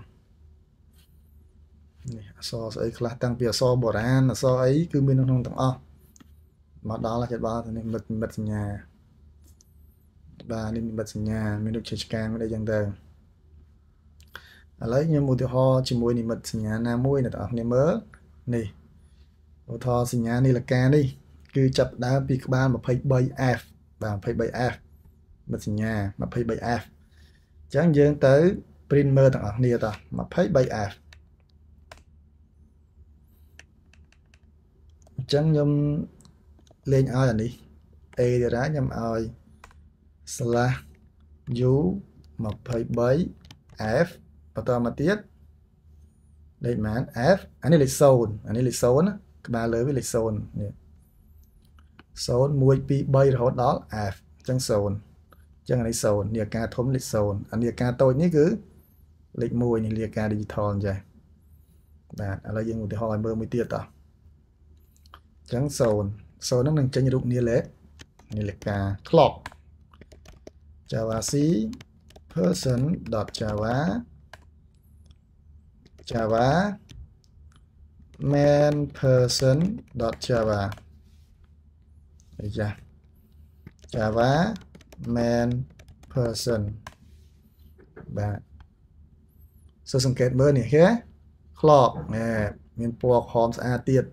នេះអក្សរស្អីខ្លះតាំងពីអក្សរបុរាណអក្សរអីគឺមានក្នុងទាំងអស់មកដល់ចិត្តបាទនេះមិត្តមិត្តសញ្ញាបាទនេះមិត្តសញ្ញាមានរូបជាឆ្កាងអីចឹងទៅឥឡូវខ្ញុំឧទាហរណ៍ជាមួយនិមិត្តសញ្ញាណាមួយអ្នកទាំងអស់គ្នាមើលនេះឧទាហរណ៍សញ្ញានីលកានេះគឺចាប់ដើមពីក្បាល 23F បាទ 23F មិត្តសញ្ញា 23F អញ្ចឹងយើងទៅ print មើលទាំងអស់គ្នាតោះ 23F អញ្ចឹងខ្ញុំលេងឲ្យអានេះ A ទៀតហើយខ្ញុំឲ្យ slash u 23 f បន្តមកទៀតលេខប៉ុន្មាន f អានេះលេខ0អានេះលេខ0ណាក្បាលលើវាលេខ0នេះ 0 1 2 3រហូតដល់ f អញ្ចឹង0អញ្ចឹងអានេះ0នេះអាការធំលេខ0អានេះអាការតូចនេះគឺលេខ1នេះលេខអាការ digital អញ្ចឹងបាទឥឡូវយើងឧទាហរណ៍ឲ្យមើលមួយទៀតតោះអញ្ចឹង0 0ហ្នឹងនឹងចេញរូបនាឡិកនាឡិកា clock java c person.java java main person.java អីចា java main person បាទសួរសង្កេតមើលនេះគេ clock ណែមានពណ៌ក្រហមស្អាតទៀត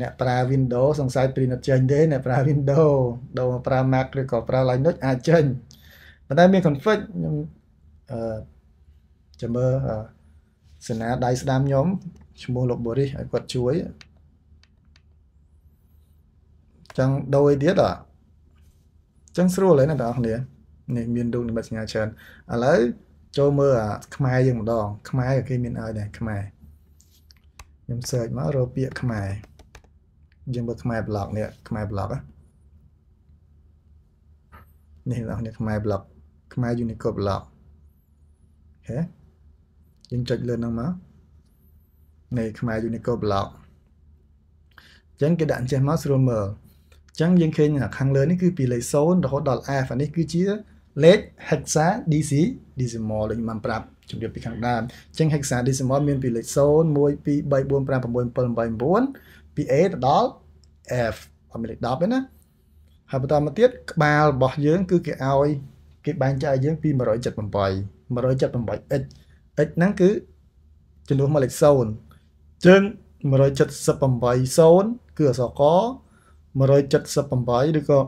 អ្នកប្រើ Windows សង្ស័យ print អត់ចេញទេអ្នកប្រើ Windows ដូរមកប្រើ Mac ឬក៏ប្រើ Linux អាចចេញប៉ុន្តែមាន config ខ្ញុំអឺចាំមើលសេនាដៃស្ដាំខ្ញុំឈ្មោះលោកបូរីសឲ្យគាត់ជួយ ចឹងដូរទៀតអចឹងស្រួលហើយណាបងប្អូននេះមានរូបនិមិត្តសញ្ញាច្រើនឥឡូវចូលមើលអាខ្មែរយើងម្ដង ខ្មែរគេមានឲ្យដែរខ្មែរខ្ញុំ search មករកពាក្យខ្មែរយើងមើលខ្មែរ blog នេះខ្មែរ blog នេះបងប្អូនខ្មែរ blog ខ្មែរ Unicode blog ហេយើងចុចលើហ្នឹងមកនេះខ្មែរ Unicode blog អញ្ចឹងគេដាក់អញ្ចេះមកស្រួលមើលអញ្ចឹងយើងឃើញខាងលើនេះគឺពីលេខ0រហូតដល់ F អានេះគឺជាលេខ hexa DC decimal ដូចខ្ញុំបានប្រាប់ជម្រាបពីខាងដើមអញ្ចឹង hexa decimal មានពីលេខ0 1 2 3 4 5 6 7 8 9ពី A ទៅដល់ F អត់មានលេខ10ទេណាហើយបន្តមកទៀតក្បាលរបស់យើង គឺគេឲ្យគេបែងចែកយើងពី178 178x x ហ្នឹងគឺចំនួនមកលេខ0ជើង178 0គឺអក្សរក 178ឬក៏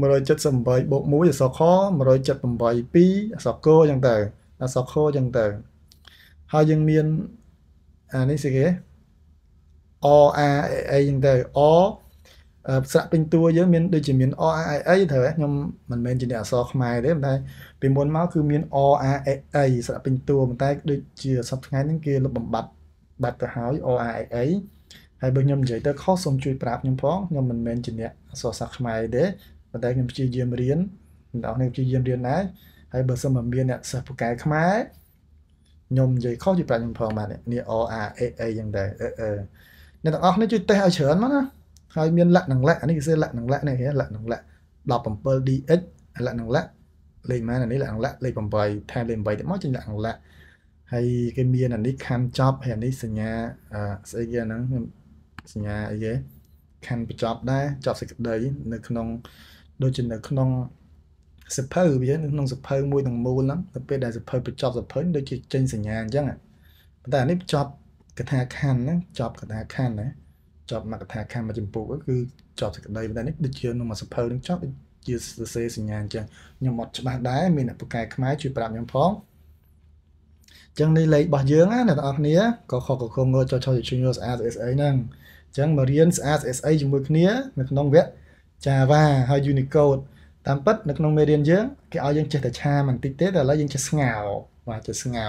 178បូក1អក្សរខ178 2អក្សរកអញ្ចឹងទៅអក្សរខអញ្ចឹងទៅហើយយើងមានអានេះស្អីគេ O A A អញ្ចឹងទៅ O ស្រៈពេញតួយើងមានដូចជាមាន O A A ត្រូវខ្ញុំមិនមែនជាអ្នកអក្សរខ្មែរទេតែពីមុនមកគឺមាន O A A ស្រៈពេញតួប៉ុន្តែដូចជាសប្តាហ៍ថ្ងៃហ្នឹងគេលុបបំបត្តិបាត់ទៅហើយ O A A ហើយបើខ្ញុំនិយាយទៅខុសសូមជួយប្រាប់ខ្ញុំផងខ្ញុំមិនមែនជាអ្នកអក្សរសាស្ត្រខ្មែរទេប៉ុន្តែខ្ញុំព្យាយាមរៀនអ្នកនរនេះព្យាយាមរៀនដែរហើយបើសិនមកមានអ្នកសិស្សពូកែខ្មែរខ្ញុំនិយាយខុសជួយប្រាប់ខ្ញុំផងបាទនេះ O A A A យ៉ាងដែរអឺអឺអ្នកទាំងអស់នេះជួយតេស្តឲ្យច្រើនមកណាហើយមានលក្ខនឹងលក្ខអានេះគេសើលក្ខនឹងលក្ខនេះគេលក្ខនឹងលក្ខ 17DX លក្ខនឹងលក្ខលេខម៉ានអានេះលក្ខនឹងលក្ខលេខ8ថែមលេខ8ទៅមកចេញលក្ខនឹងលក្ខហើយគេមានអានេះខណ្ឌចប់ហើយអានេះសញ្ញាស្អីគេហ្នឹង សញ្ញាអីគេខណ្ឌបញ្ចប់ដែរចប់សេចក្តីនៅក្នុងដូចជានៅក្នុងសភៅវានៅក្នុងសភៅមួយទាំងមូលហ្នឹងទៅពេលដែលសភៅបញ្ចប់សភៅដូចជាចេញសញ្ញាអញ្ចឹងប៉ុន្តែអានេះបញ្ចប់កថាខណ្ឌហ្នឹងចប់កថាខណ្ឌណាចប់មកកថាខណ្ឌមួយចម្ពោះគឺចប់សេចក្តីប៉ុន្តែនេះដូចជាក្នុងមួយសភៅហ្នឹងចប់ជាសរសេរសញ្ញាអញ្ចឹងខ្ញុំអត់ច្បាស់ដែរមានអ្នកពូកែខ្មែរជួយប្រាប់ខ្ញុំផងចឹងនេះលេខរបស់យើងណាអ្នកទាំងអស់គ្នាក៏ខកកខងចោចចោចជួយស្អាត SA ហ្នឹង ចឹងមករៀនស្អាត SA ជាមួយគ្នា នៅក្នុងវគ្គ Java ហើយ Unicode តាមពិតនៅក្នុងមេរៀនយើងគេឲ្យយើងចេះតែឆាបន្តិចទេតែឥឡូវយើងចេះស្ងោបាទចេះស្ងោ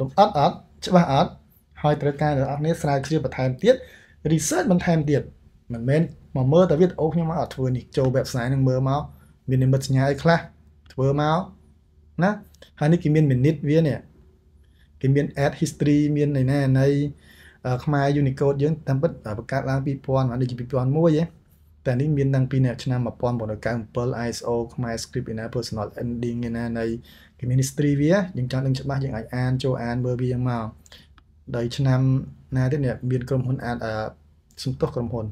លំអិតអត់ច្បាស់អត់ហើយត្រូវការអ្នកនរគ្នាស្រាវជ្រាវបន្ថែមទៀត research បន្ថែមទៀតមិនមែនមកមើលតែវីដេអូខ្ញុំមកអត់ធ្វើនេះចូល website នឹងមើលមកមាននិមិត្តសញ្ញាអីខ្លះធ្វើមកណាហើយនេះគេមាន minute វានេះគេមាន add history មាននៃណានៃ ខ្មែរ Unicode យើងតាមពិតបង្កើតឡើង2000អានេះជា2001ហ៎តែនេះមានតាំងពីឆ្នាំ1997 ISO ខ្មែរ script in personal ending ឯណានៃ ministry វាយើងចង់ដឹងច្បាស់យើងអាចអានចូលអានមើលវាយ៉ាងមកដោយឆ្នាំណាទៀតនេះមានក្រុមហ៊ុនអាតសំទោសក្រុមហ៊ុន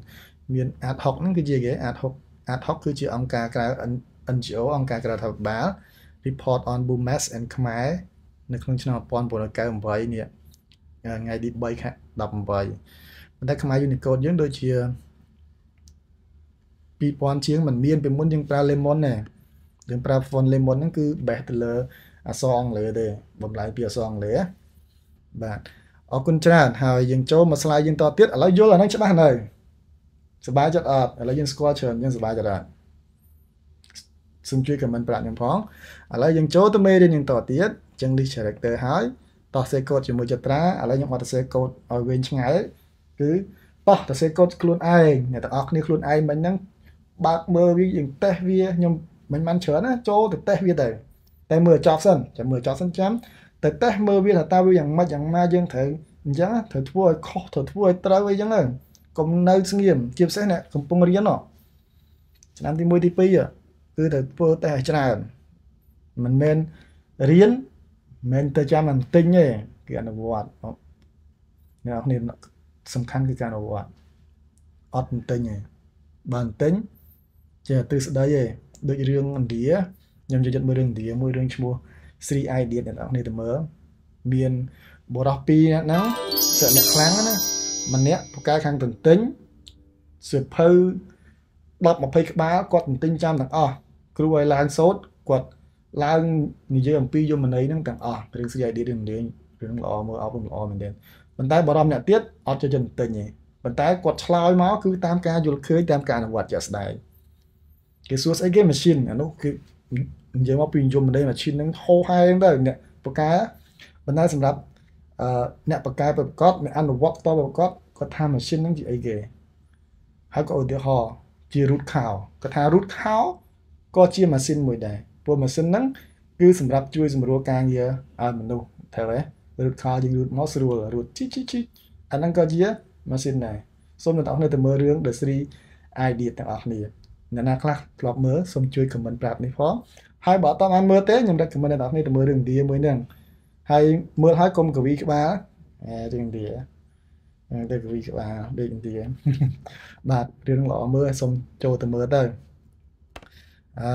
មាន ad hoc ហ្នឹងគឺជាគេ ad hoc ad hoc គឺជាអង្គការក្រៅ NGO អង្គការក្រៅរដ្ឋាភិបាល report on boom mass and ខ្មែរនៅក្នុងឆ្នាំ1998នេះ ថ្ងៃទី3ខែ18ប៉ុន្តែខ្មែរ Unicode យើងដូចជា2000ជាងมันមានពីមុនយើងប្រើ lemon ណាយើងប្រើ font lemon ហ្នឹងគឺ base ទៅលើអក្សរអង់គ្លេសទេបំលែងពីអក្សរអង់គ្លេសបាទអរគុណច្រើនហើយយើងចូលមក slide យើងតទៀតឥឡូវយល់អាហ្នឹងច្បាស់នៅសប្បាយចិត្តអត់ឥឡូវយើងស្គាល់ច្រើនយើងសប្បាយចិត្តអត់សូមជួយ comment ប្រាប់ខ្ញុំផងឥឡូវយើងចូលទៅមេរៀនយើងតទៀតចឹង list character ហើយ តោះសេកូដជាមួយចត្រាឥឡូវខ្ញុំអត់ទៅសេកូដឲ្យវែងឆ្ងាយគឺតោះទៅសេកូដខ្លួនឯងអ្នកទាំងអស់គ្នាខ្លួនឯងមិញហ្នឹងបើកមើលវាយើងតេស្តវាខ្ញុំមិនបានច្រើនណាចូលទៅតេស្តវាទៅតែមើលចប់សិនចាំមើលចប់សិនចាំទៅតេស្តមើលវាថាតើវាយ៉ាងម៉េចយ៉ាងណាយើងត្រូវអញ្ចឹងត្រូវធ្វើឲ្យខុសត្រូវធ្វើឲ្យត្រូវអីចឹងទៅកុំនៅស្ងៀមជាពិសេសអ្នកកំពុងរៀនឆ្នាំទី1ទី2គឺត្រូវធ្វើតែឲ្យច្រើនមិនមែនរៀន មិនទៅចាំតែទិញទេគឺអនុវត្តអ្នកនរសំខាន់គឺការអនុវត្តអត់ទិញទេបើទិញចេះទិស្ដីទេដូចរឿងឥណ្ឌាខ្ញុំចូលចិត្តមើលរឿងឥណ្ឌាមួយរឿងឈ្មោះ Three Idiots អ្នកនរគ្នាទៅមើលមានបរោះពីរអ្នកហ្នឹងសិស្សអ្នកខ្លាំងណាម្នាក់ពូកែខាងទន្ទិញសៀវភៅ10 20ក្បាលគាត់ទន្ទិញចាំទាំងអស់គ្រូឲ្យឡើងសូត្រគាត់ ឡើងនិយាយអំពីយមន័យហ្នឹងទាំងអស់រឿង Three Idiots រឿងលេងរឿងល្អមើលអប់រំល្អមែនទែនប៉ុន្តែបរោះម្នាក់ទៀតអត់ចូលចិត្តទន្ទិញទេប៉ុន្តែគាត់ឆ្លើយមកគឺតាមការយល់ឃើញតាមការអនុវត្តជាក់ស្ដែងគេសួរស្អីគេ machine អានោះគឺនិយាយមកពីយមន័យ machine ហ្នឹងហោហែងទៅអ្នកបកកែប៉ុន្តែសម្រាប់អឺអ្នកបកកែប្រកបអ្នកអនុវត្តតប្រកបគាត់ថា machine ហ្នឹងជាអីគេហើយក៏ឧទាហរណ៍ជា root cow គាត់ថា root cow ក៏ជា machine មួយដែរ ព្រោះ machine ហ្នឹងគឺសម្រាប់ជួយសម្រួលការងារឲ្យមនុស្សត្រូវទេ root cow យើង root មកស្រួល root ជីជីជីអាហ្នឹងក៏ជា machine ដែរសូមអ្នកនរទៅមើលរឿង The Three Idea ទាំងអស់គ្នាអ្នកណាខ្លះធ្លាប់មើលសូមជួយ comment ប្រាប់នេះផងហើយបើអត់តបានមើលទេខ្ញុំ recommend អ្នកនរគ្នាទៅមើលរឿងឥណ្ឌាមួយហ្នឹងហើយមើលហើយកុំកវីក្បាលអេរឿងឥណ្ឌាទៅកវីក្បាលដូចឥណ្ឌាបាទរឿងល្អមើលសូមចូលទៅមើលទៅអឺ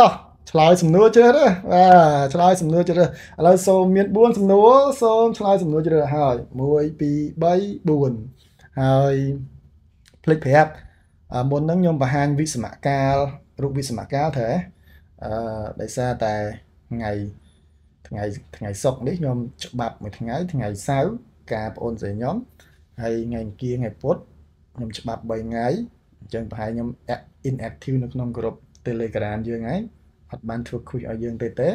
តោះឆ្លើយសំណួរជ្រើសរើសបាទឆ្លើយសំណួរជ្រើសឥឡូវសូមមាន4សំណួរសូមឆ្លើយសំណួរជ្រើសហើយ1 2 3 4ហើយភ្លេចប្រាប់មុនហ្នឹងខ្ញុំបង្ហាញវិសមកាលរូបវិសមកាលត្រូវអឺដោយសារតែថ្ងៃថ្ងៃថ្ងៃសុក្រនេះខ្ញុំច្បាប់មួយថ្ងៃថ្ងៃសៅរ៍ការប្អូនស្រីខ្ញុំហើយថ្ងៃអង្គារថ្ងៃពុធខ្ញុំច្បាប់3ថ្ងៃអញ្ចឹងប្រហែលខ្ញុំ inactive នៅក្នុងក្រុម Telegram យើងហើយអត់បានធ្វើ quiz ឲ្យយើងទេទេ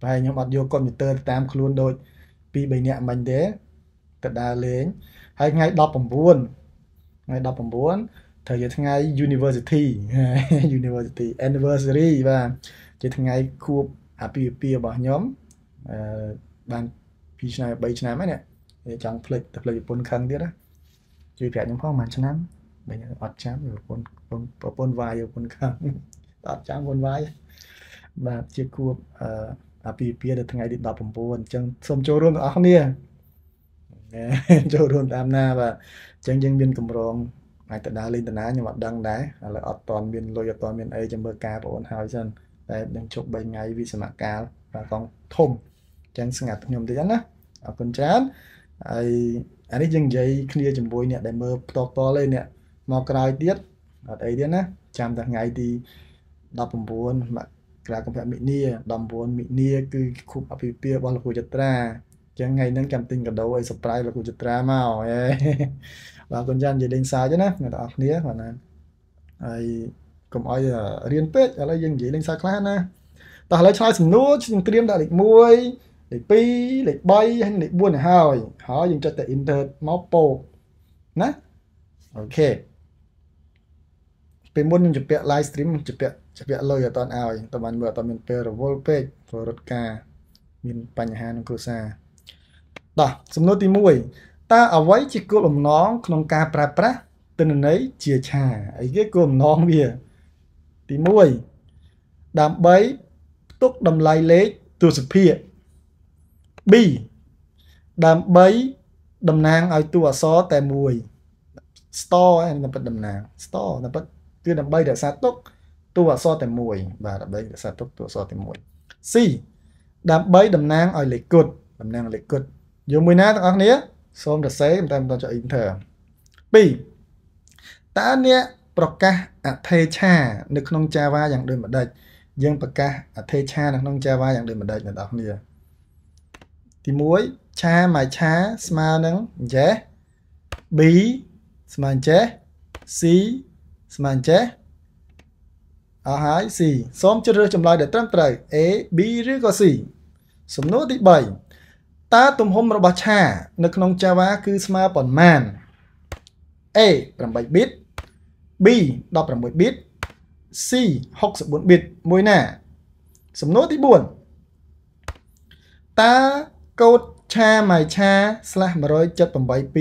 ប្រហែលខ្ញុំអត់យកកុំព្យូទ័រតាមខ្លួនដូចពី3នាក់មិញទេទៅដើរលេងហើយថ្ងៃ19ថ្ងៃ19ត្រូវជាថ្ងៃ University University anniversary បាទជាថ្ងៃខួបអាពាហ៍ពិពាហ៍របស់ខ្ញុំអឺបាន2ឆ្នាំ3ឆ្នាំហើយនេះចង់ផ្លេចទៅផ្លេចប្រពន្ធខឹងទៀតណាជួយប្រាប់ខ្ញុំផងប៉ុន្មានឆ្នាំបើអត់ចាំប្រពន្ធប្រពន្ធវាយប្រពន្ធខឹង អត់ចាំប្រពន្ធវាយបាទជាគួបអឺអាពាហ៍ពិពាហ៍នៅថ្ងៃទី19អញ្ចឹងសូមចូលរួមទាំងអស់គ្នាចូលរួមតាមណាបាទអញ្ចឹងយើងមានកម្រងអាចទៅដើរលេងតាណាខ្ញុំអត់ដឹងដែរឥឡូវអត់តន់មានលុយអត់តន់មានអីចាំមើលការបងអូនហើយសិនតែនឹងជប់3ថ្ងៃវិសមកាលបាទកងធំអញ្ចឹងស្ងាត់ខ្ញុំតិចណាអរគុណច្រើនហើយអានេះយើងនិយាយគ្នាជាមួយអ្នកដែលមើលផ្ទាល់ផ្ទាល់ឯអ្នកមកក្រោយទៀតអត់អីទៀតណាចាំតែថ្ងៃទី19 មកក្រាកុម្ភៈមិនិនា19មិនិនាគឺខូបអភិពារបស់លោកគ្រូចត្រាចឹងថ្ងៃហ្នឹងចាំទិញកាដូឲ្យ surprise លោកគ្រូចត្រាមកហេបាទគុណចាននិយាយលេងសើចណាអ្នកទាំងអស់គ្នាបាទណាហើយកុំឲ្យរៀនពេកឥឡូវយើងនិយាយលេងសើចខ្លះណាតោះឥឡូវឆ្លើយសំណួរយើងត្រៀមដាក់លេខ1លេខ2លេខ3ហើយលេខ4ទៅហើយហើយយើងចុចតែ enter មកពោកណាអូខេពេលមុនខ្ញុំជពាក់ live stream ជពាក់ ជពាក់លុយអត់តន់ឲ្យតើបានមើលអត់មានពេលរវល់ពេកព្រោះរត់ការមានបញ្ហាក្នុងគ្រួសារតោះសំណួរទី1តើអ្វីជាគោលបំណងក្នុងការប្រើប្រាស់ទិន្នន័យជាឆាអីគេគោលបំណងវាទី1ដើម្បីផ្ទុកតម្លៃលេខទស្សភាគ B ដើម្បីតំណាងឲ្យតួអក្សរតែមួយ store ហ្នឹងតែតំណាង store តែពិតគឺដើម្បីរក្សាទុក តួអក្សរតែមួយបាទដើម្បីរក្សាទុកតួអក្សរតែមួយ C ដើម្បីតំណាងឲ្យលេខគុតតំណាងលេខគុតយកមួយណាទាំងអស់គ្នាសូមសរសេរតែបន្តចុច enter 2តើអ្នកប្រកាសអថេឆានៅក្នុង Java យ៉ាងដូចម្ដេចយើងប្រកាសអថេឆានៅក្នុង Java យ៉ាងដូចម្ដេចអ្នកនរគ្នាទី1ឆាមកឆាស្មើនឹងចេះ B ស្មើចេះ C ស្មើចេះ អស់ហើយ C សូមជ្រើសរើសចម្លើយដែលត្រឹមត្រូវ A B ឬក៏ C សំណួរទី3តើទំហំរបស់ឆា នៅក្នុង Java គឺស្មើប៉ុន្មាន A 8 bit B 16 bit C 64 bit មួយណា សំណួរទី4តើកូដឆាម៉ៃឆា /178 2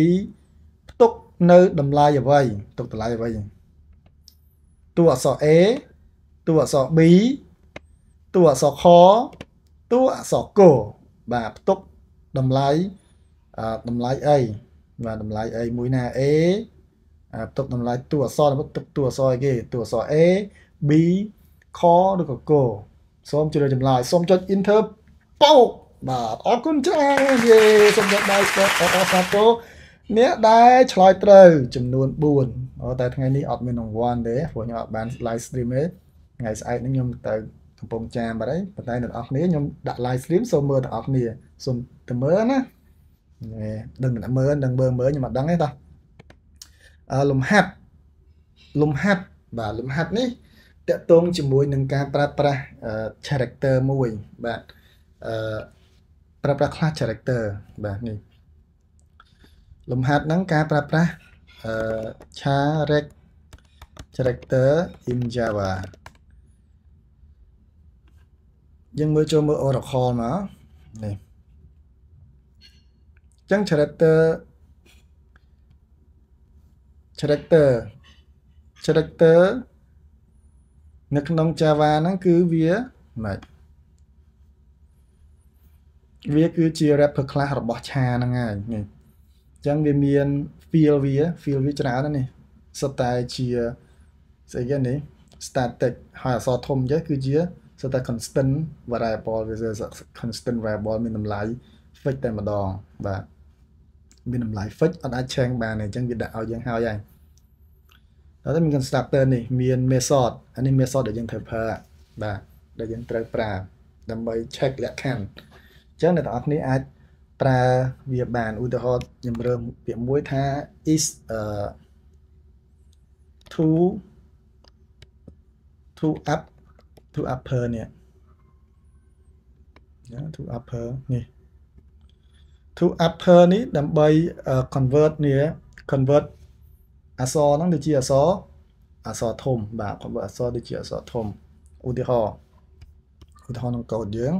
ផ្ទុកនៅតម្លៃអ្វីផ្ទុកតម្លៃអ្វីតួអក្សរ A តួអក្សរ B តួអក្សរខតួអក្សរកបាទផ្ទុកតម្លៃតម្លៃអីបាទតម្លៃអីមួយណា A ផ្ទុកតម្លៃតួអក្សរផ្ទុកតួអក្សរអីគេតួអក្សរ A B ខឬក៏កសូមជ្រើសចម្លើយសូមចុច enter បោកបាទអរគុណច្រើនយេសូមចុចដៃស្ពតអរសាទរអ្នកដែលឆ្លើយត្រូវចំនួន4អូតែថ្ងៃនេះអត់មានរង្វាន់ទេព្រោះខ្ញុំអត់បាន live stream ទេ ថ្ងៃស្អែកនេះខ្ញុំទៅកំពង់ចាមបាត់ហើយប៉ុន្តែអ្នកនរគ្នាខ្ញុំដាក់ live stream សូមមើលទាំងអស់គ្នាសូមទៅមើលណាដឹងតែមើលដឹងមើលមើលខ្ញុំអត់ដឹងទេតោះអឺលំហាត់លំហាត់បាទលំហាត់នេះតកតងជាមួយនឹងការប្រើប្រាស់ character មួយបាទអឺប្រើប្រាស់ class character បាទនេះលំហាត់ហ្នឹងការប្រើប្រាស់អឺ character character in java យើងមើលចូលមើល Oracle មកនេះចឹង character character character នៅក្នុង Java ហ្នឹងគឺវាមិនវាគឺជា wrapper class របស់ឆាហ្នឹងហើយនេះអញ្ចឹងវាមាន field វា field វាច្រើនណាស់នេះសុទ្ធតែជាស្អីគេនេះ static ហើយអក្សរធំចេះគឺជា so តែ constant variable វា constant variable មានតម្លៃ fix តែម្ដងបាទមានតម្លៃ fix អត់អាច change បានទេអញ្ចឹងវាដាក់ឲ្យយើងហើយហើយដល់ទៅមាន constructor នេះមាន method អានេះ method ដែលយើងត្រូវប្រើបាទដែលយើងត្រូវប្រើដើម្បី check លក្ខខណ្ឌអញ្ចឹងអ្នកទាំងអស់គ្នាអាចប្រើវាបានឧទាហរណ៍ខ្ញុំរើសពាក្យមួយថា is uh to to up to upper នេះណា to upper នេះ to upper នេះដើម្បី convert នេះ convert អក្សរហ្នឹងទៅជាអក្សរអក្សរធំបាទ convert អក្សរទៅជាអក្សរធំឧទាហរណ៍ឧទាហរណ៍ក្នុងកូដយើង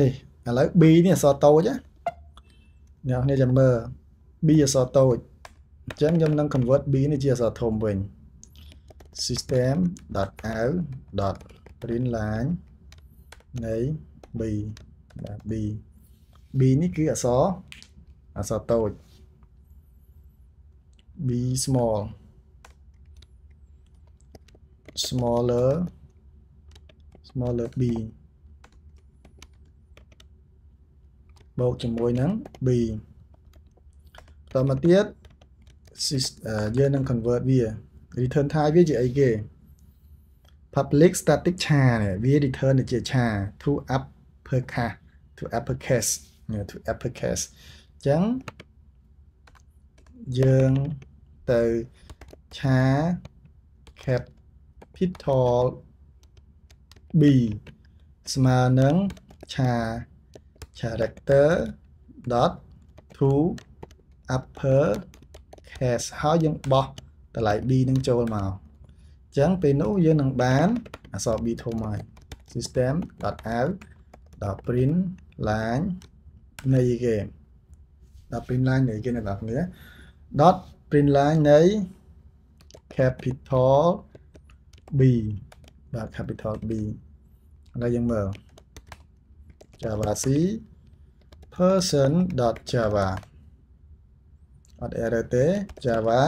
នេះឥឡូវ B នេះអក្សរតូចណាអ្នកនេះចាំមើល B អក្សរតូច អញ្ចឹងខ្ញុំនឹង convert B នេះជាអក្សរធំវិញ system.out.print line នៃ B បាទ B B នេះគឺអក្សរអក្សរតូច B small smaller smaller b បូកជាមួយនឹង b បន្តមកទៀត យើងនឹង convert វា return type វាជាអីគេ public static char នេះវា return ទៅជា char to uppercase to uppercase to uppercase អញ្ចឹងយើងទៅ char capital B ស្មើនឹង char character dot to upper case ហើយយើងបោះតម្លៃ b នឹងចូលមកអញ្ចឹងពេលនោះយើងនឹងបានអក្សរ b ធំហើយ system.out.print line នៃគេ .print line នៃគេអ្នកនរគ្នា dot print line នៃ capital B បាទ capital B ឥឡូវយើងមើល java c person.java អត់ error ទេ java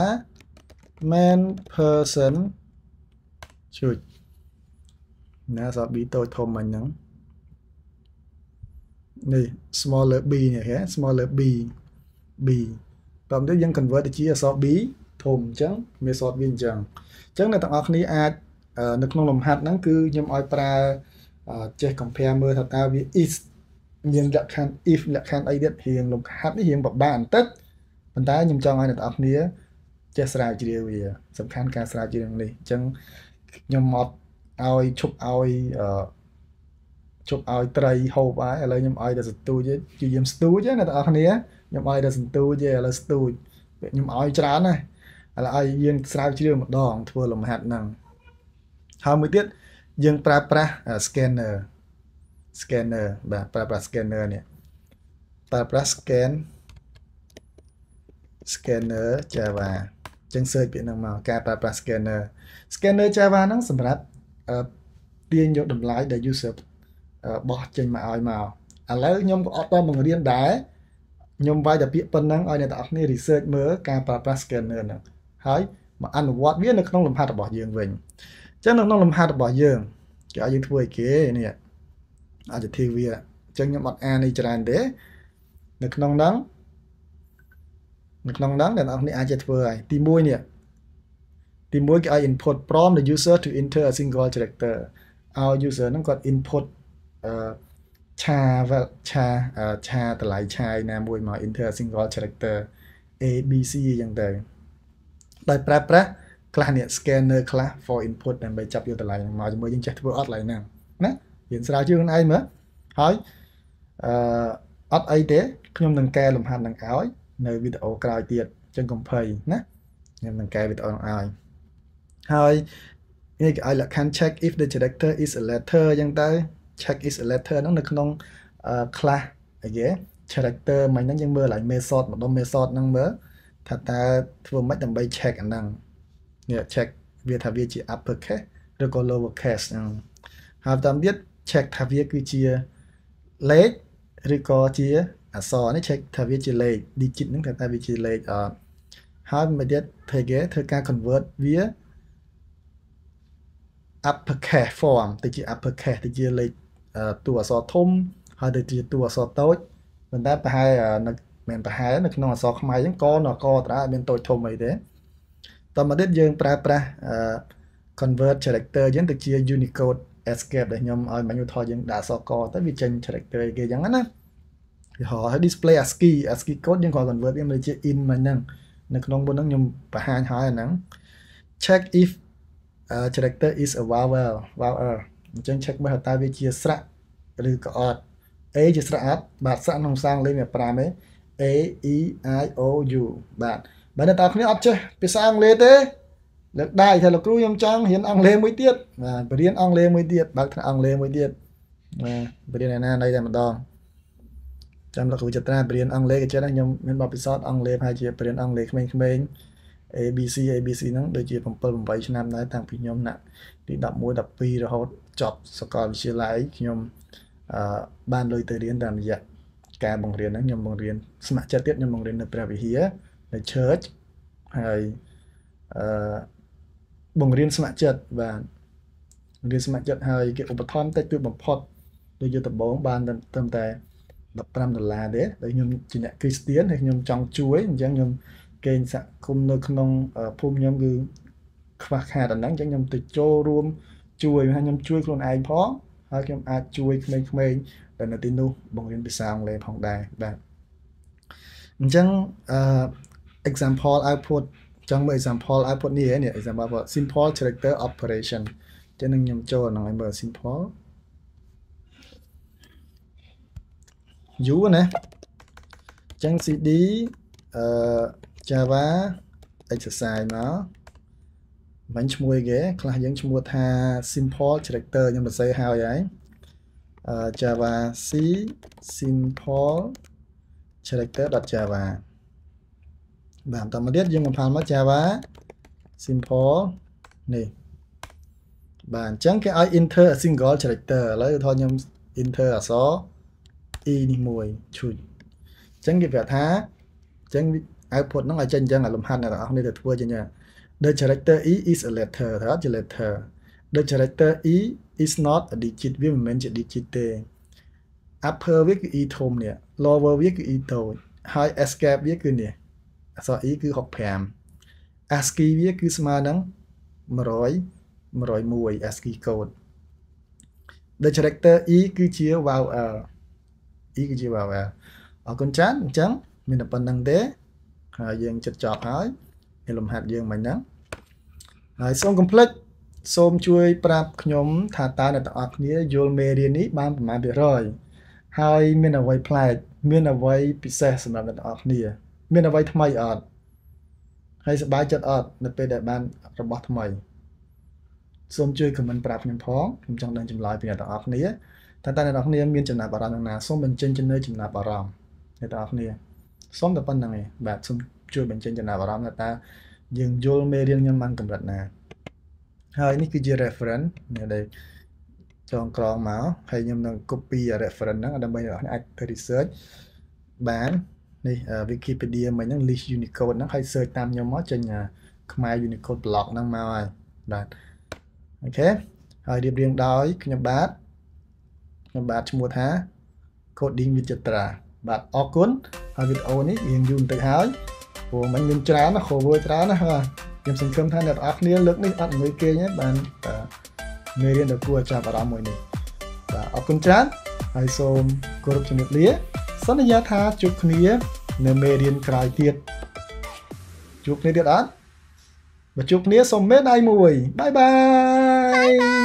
main person ជួយណាស b តូចធំមិញហ្នឹងនេះ smaller b នេះហ៎ smaller b b តាមទៅយើង convert ទៅជាអក្សរ b ធំអញ្ចឹង method វាអញ្ចឹងអញ្ចឹងអ្នកទាំងអស់គ្នាអាចនៅក្នុងលំហាត់ហ្នឹងគឺខ្ញុំឲ្យប្រើចេះ compare មើលថាតើវា is មានលក្ខខណ្ឌ if លក្ខខណ្ឌអីទៀតរៀងលំហាត់នេះរៀងពិបាកបន្តិច ប៉ុន្តែខ្ញុំចង់ឲ្យអ្នកទាំងអស់គ្នាចេះស្រាវជ្រាវវា សំខាន់ការស្រាវជ្រាវនេះអញ្ចឹងខ្ញុំអត់ឲ្យឈប់ឲ្យអឺជប់ឲ្យត្រីហូបហើយឥឡូវខ្ញុំឲ្យតែសន្ទូចជាយាមស្ទូចណាអ្នកទាំងអស់គ្នាខ្ញុំឲ្យតែសន្ទូចទេឥឡូវស្ទូចខ្ញុំឲ្យច្រើនណាឥឡូវឲ្យយើងស្រាវជ្រាវម្ដងធ្វើលំហាត់ហ្នឹងហើយមួយទៀតយើងប្រើប្រាស់ scanner scanner បាទប្រើប្រាស់ scanner នេះប្រើប្រាស់ scan scanner Java ចឹង search ពាក្យហ្នឹងមកការប្រើប្រាស់ scanner scanner Java ហ្នឹងសម្រាប់ទាញយកតម្លៃដែល user បោះចេញមកឲ្យមកឥឡូវខ្ញុំក៏អត់តបង្រៀនដែរខ្ញុំវាយតែពាក្យប៉ុណ្ណឹងឲ្យអ្នកទាំងអស់គ្នា research មើលការប្រើប្រាស់ scanner ហ្នឹងហើយមកអនុវត្តវានៅក្នុងលំហាត់របស់យើងវិញអញ្ចឹងនៅក្នុងលំហាត់របស់យើងគេឲ្យយើងធ្វើអីគេនេះអាចធីវាអញ្ចឹងខ្ញុំអត់អាននេះច្រើនទេនៅក្នុងហ្នឹង នៅក្នុងហ្នឹងអ្នកនរគ្នាអាចធ្វើហើយទី1នេះទី1គេឲ្យ input prompt the user to enter a single character ឲ្យ user ហ្នឹងគាត់ input អឺឆាឆាឆាតម្លៃឆាយណាមួយមក enter a single character a b c អញ្ចឹងទៅដោយប្រើប្រាស់ខ្លះនេះ scanner ខ្លះ for input ដើម្បីចាប់យកតម្លៃហ្នឹងមកជាមួយយើងចេះធ្វើអត់ឡើយហ្នឹងណារៀនស្រាវជ្រាវខ្លួនឯងមើលហើយអឺអត់អីទេខ្ញុំនឹងកែលំហាត់នឹងឲ្យ នៅវីដេអូក្រោយទៀតចឹងកុំភ័យណាខ្ញុំនឹងកែវីដេអូនឹងឲ្យហើយនេះគេឲ្យលក្ខខណ្ឌ check if the character is a letter អញ្ចឹងទៅ check is a letter ហ្នឹងនៅក្នុង class អីគេ character មិញហ្នឹងយើងមើលឡើង method ម្ដុំ method ហ្នឹងមើលថាតើធ្វើម៉េចដើម្បី check អាហ្នឹងនេះ check វាថាវាជា upper case ឬក៏ lower case ហ្នឹងហើយតាមទៀត check ថាវាគឺជាលេខឬក៏ជា អក្សរនេះ check ថាវាជាលេខ digit ហ្នឹងថាតើវាជាលេខអហើយមួយទៀតធ្វើគេធ្វើការ convert វា uppercase form ទៅជា uppercase ទៅជាលេខតួអក្សរធំ ហើយទៅជាតួអក្សរតូចប៉ុន្តែប្រហែលនៅមិនប្រហែលនៅក្នុងអក្សរខ្មែរអញ្ចឹងកនៅកតារាមានតូចធំអីទេតមកទៀតយើងប្រើប្រាស់ convert character អញ្ចឹងទៅជា Unicode escape ដែលខ្ញុំឲ្យ manual ថតយើងដាក់អក្សរកទៅវាចេញ character គេអញ្ចឹងណា វាហៅឲ្យ display ASCII ASCII code យើងក៏ convert វាមកជា in មកហ្នឹងនៅក្នុងមុនហ្នឹងខ្ញុំបង្ហាញហើយអាហ្នឹង check if uh, character is a vowel vowel អញ្ចឹង check មើលតើវាជាស្រៈឬក៏អត់ A ជាស្រៈអត់បាទស្រៈក្នុងភាសាអង់គ្លេសមាន5ទេ A E I O U បាទបើអ្នកទាំងគ្នាអត់ចេះភាសាអង់គ្លេសទេលើកដៃថាលោកគ្រូខ្ញុំចង់រៀនអង់គ្លេសមួយទៀតបាទបរៀនអង់គ្លេសមួយទៀតបើកថ្នាក់អង់គ្លេសមួយទៀតបាទបរៀនឯណានៅតែម្ដង ចាំលោកគ្រូចត្រាបរៀនអង់គ្លេសក៏ចេះដែរខ្ញុំមានបទពិសោធន៍អង់គ្លេសហើយជាបរៀនអង់គ្លេសក្មេងៗ ABC ABC ហ្នឹងដូចជា7 8ឆ្នាំដែរតាំងពីខ្ញុំណាក់ទី11 12រហូតចប់សាកលវិទ្យាល័យខ្ញុំអឺបានលុយទៅរៀនតាមរយៈការបង្រៀនហ្នឹងខ្ញុំបង្រៀនស្ម័គ្រចិត្តទៀតខ្ញុំបង្រៀននៅព្រះវិហារនៅ church ហើយអឺបង្រៀនស្ម័គ្រចិត្តបាទបង្រៀនស្ម័គ្រចិត្តហើយគេឧបត្ថម្ភតិចតួចបំផុតដូចជាដំបូងបានត្រឹមតែ 15ដុល្លារទេដែលខ្ញុំជាអ្នកគ្រីស្ទៀនហើយខ្ញុំចង់ជួយអញ្ចឹងខ្ញុំគេងសហគមន៍នៅក្នុងភូមិខ្ញុំគឺខ្វះខាតអាហ្នឹងអញ្ចឹងខ្ញុំទៅចូលរួមជួយហើយខ្ញុំជួយខ្លួនឯងផងហើយខ្ញុំអាចជួយក្មេងៗដែលនៅទីនោះបង្រៀនភាសាអង់គ្លេសផងដែរបាទអញ្ចឹងអឺ example output ចង់មើល example output នេះនេះ example simple character operation ចឹងនឹងខ្ញុំចូលក្នុងឲ្យមើល simple u ណាចឹង cd អឺ java exercise មកបាញ់ឈ្មោះគេខ្លះយើងឈ្មោះថា simple character ខ្ញុំសរសេរហើយហើយ java c simple character.java បាទបន្តមកទៀតយើងកំផាល់មក java simple នេះបាទអញ្ចឹងគេឲ្យ enter a single character ឥឡូវថតខ្ញុំ enter អក្សរ e នេះមួយឈូចអញ្ចឹងគេប្រាប់ថាអញ្ចឹង output ហ្នឹងឲ្យចេញអញ្ចឹងលំហាត់អ្នកទាំងអស់គ្នាទៅធ្វើចេញ the character e is a letter ថាជា letter the character e is not a digit វាមិនមែនជា digit ទេ upper វាគឺ e ធំនេះ lower វាគឺ e តូចហើយ escape វាគឺនេះអក្សរ e គឺ65 ASCII វាគឺស្មើនឹង100 101 ASCII code the character e គឺជា vowel e គឺជា vowel អរគុណច្រើនអញ្ចឹងមានតែប៉ុណ្្នឹងទេហើយយើងចិត្តចប់ហើយនេះលំហាត់យើងមិញហ្នឹងហើយសូមកុំភ្លេចសូមជួយប្រាប់ខ្ញុំថាតើអ្នកទាំងអស់គ្នាយល់មេរៀននេះបានប្រមាណភាគរយហើយមានអ្វីប្លែកមានអ្វីពិសេសសម្រាប់អ្នកទាំងអស់គ្នា មានអ្វីថ្មីអត់ហើយសប្បាយចិត្តអត់នៅពេលដែលបានរបស់ថ្មីសូមជួយ comment ប្រាប់ខ្ញុំផងខ្ញុំចង់ដឹងចម្លើយពីអ្នកទាំងអស់គ្នា ថាតើអ្នកទាំងអស់គ្នាមានចំណាប់អារម្មណ៍យ៉ាងណាសូមបញ្ចេញចំណុចចំណាប់អារម្មណ៍អ្នកទាំងអស់គ្នាសូមតែប៉ុណ្្នឹងឯងបាទសូមជួយបញ្ចេញចំណាប់អារម្មណ៍ថាតើយើងយល់មេរៀនខ្ញុំបានកម្រិតណាហើយនេះគឺជា reference ដែលចងក្រងមកហើយខ្ញុំនឹង copy reference ហ្នឹងដើម្បីអ្នកអាចទៅ research បាននេះ Wikipedia មិញហ្នឹង list Unicode ហ្នឹងហើយ search តាមខ្ញុំមកចេញខ្មែរ Unicode block ហ្នឹងមកហើយបាទអូខេហើយរៀបរៀងដោយខ្ញុំបាទ ខ្ញុំបាទឈ្មោះថា coding វិចិត្រាបាទអរគុណហើយវីដេអូនេះរៀងយូរបន្តិចហើយព្រោះមិញមានច្រើនណា cover ច្រើនណាបាទខ្ញុំសង្ឃឹមថាអ្នកទាំងអស់គ្នាលើកនេះអត់ងុយគេងទេបានមេរៀនដ៏គួរចាប់អារម្មណ៍មួយនេះបាទអរគុណច្រើនហើយសូមគោរពជំរាបលា សន្យាថាជួបគ្នានៅមេរៀនក្រោយទៀតជួបគ្នាទៀតអត់បើជួបគ្នាសូមមេដៃមួយបាយបាយ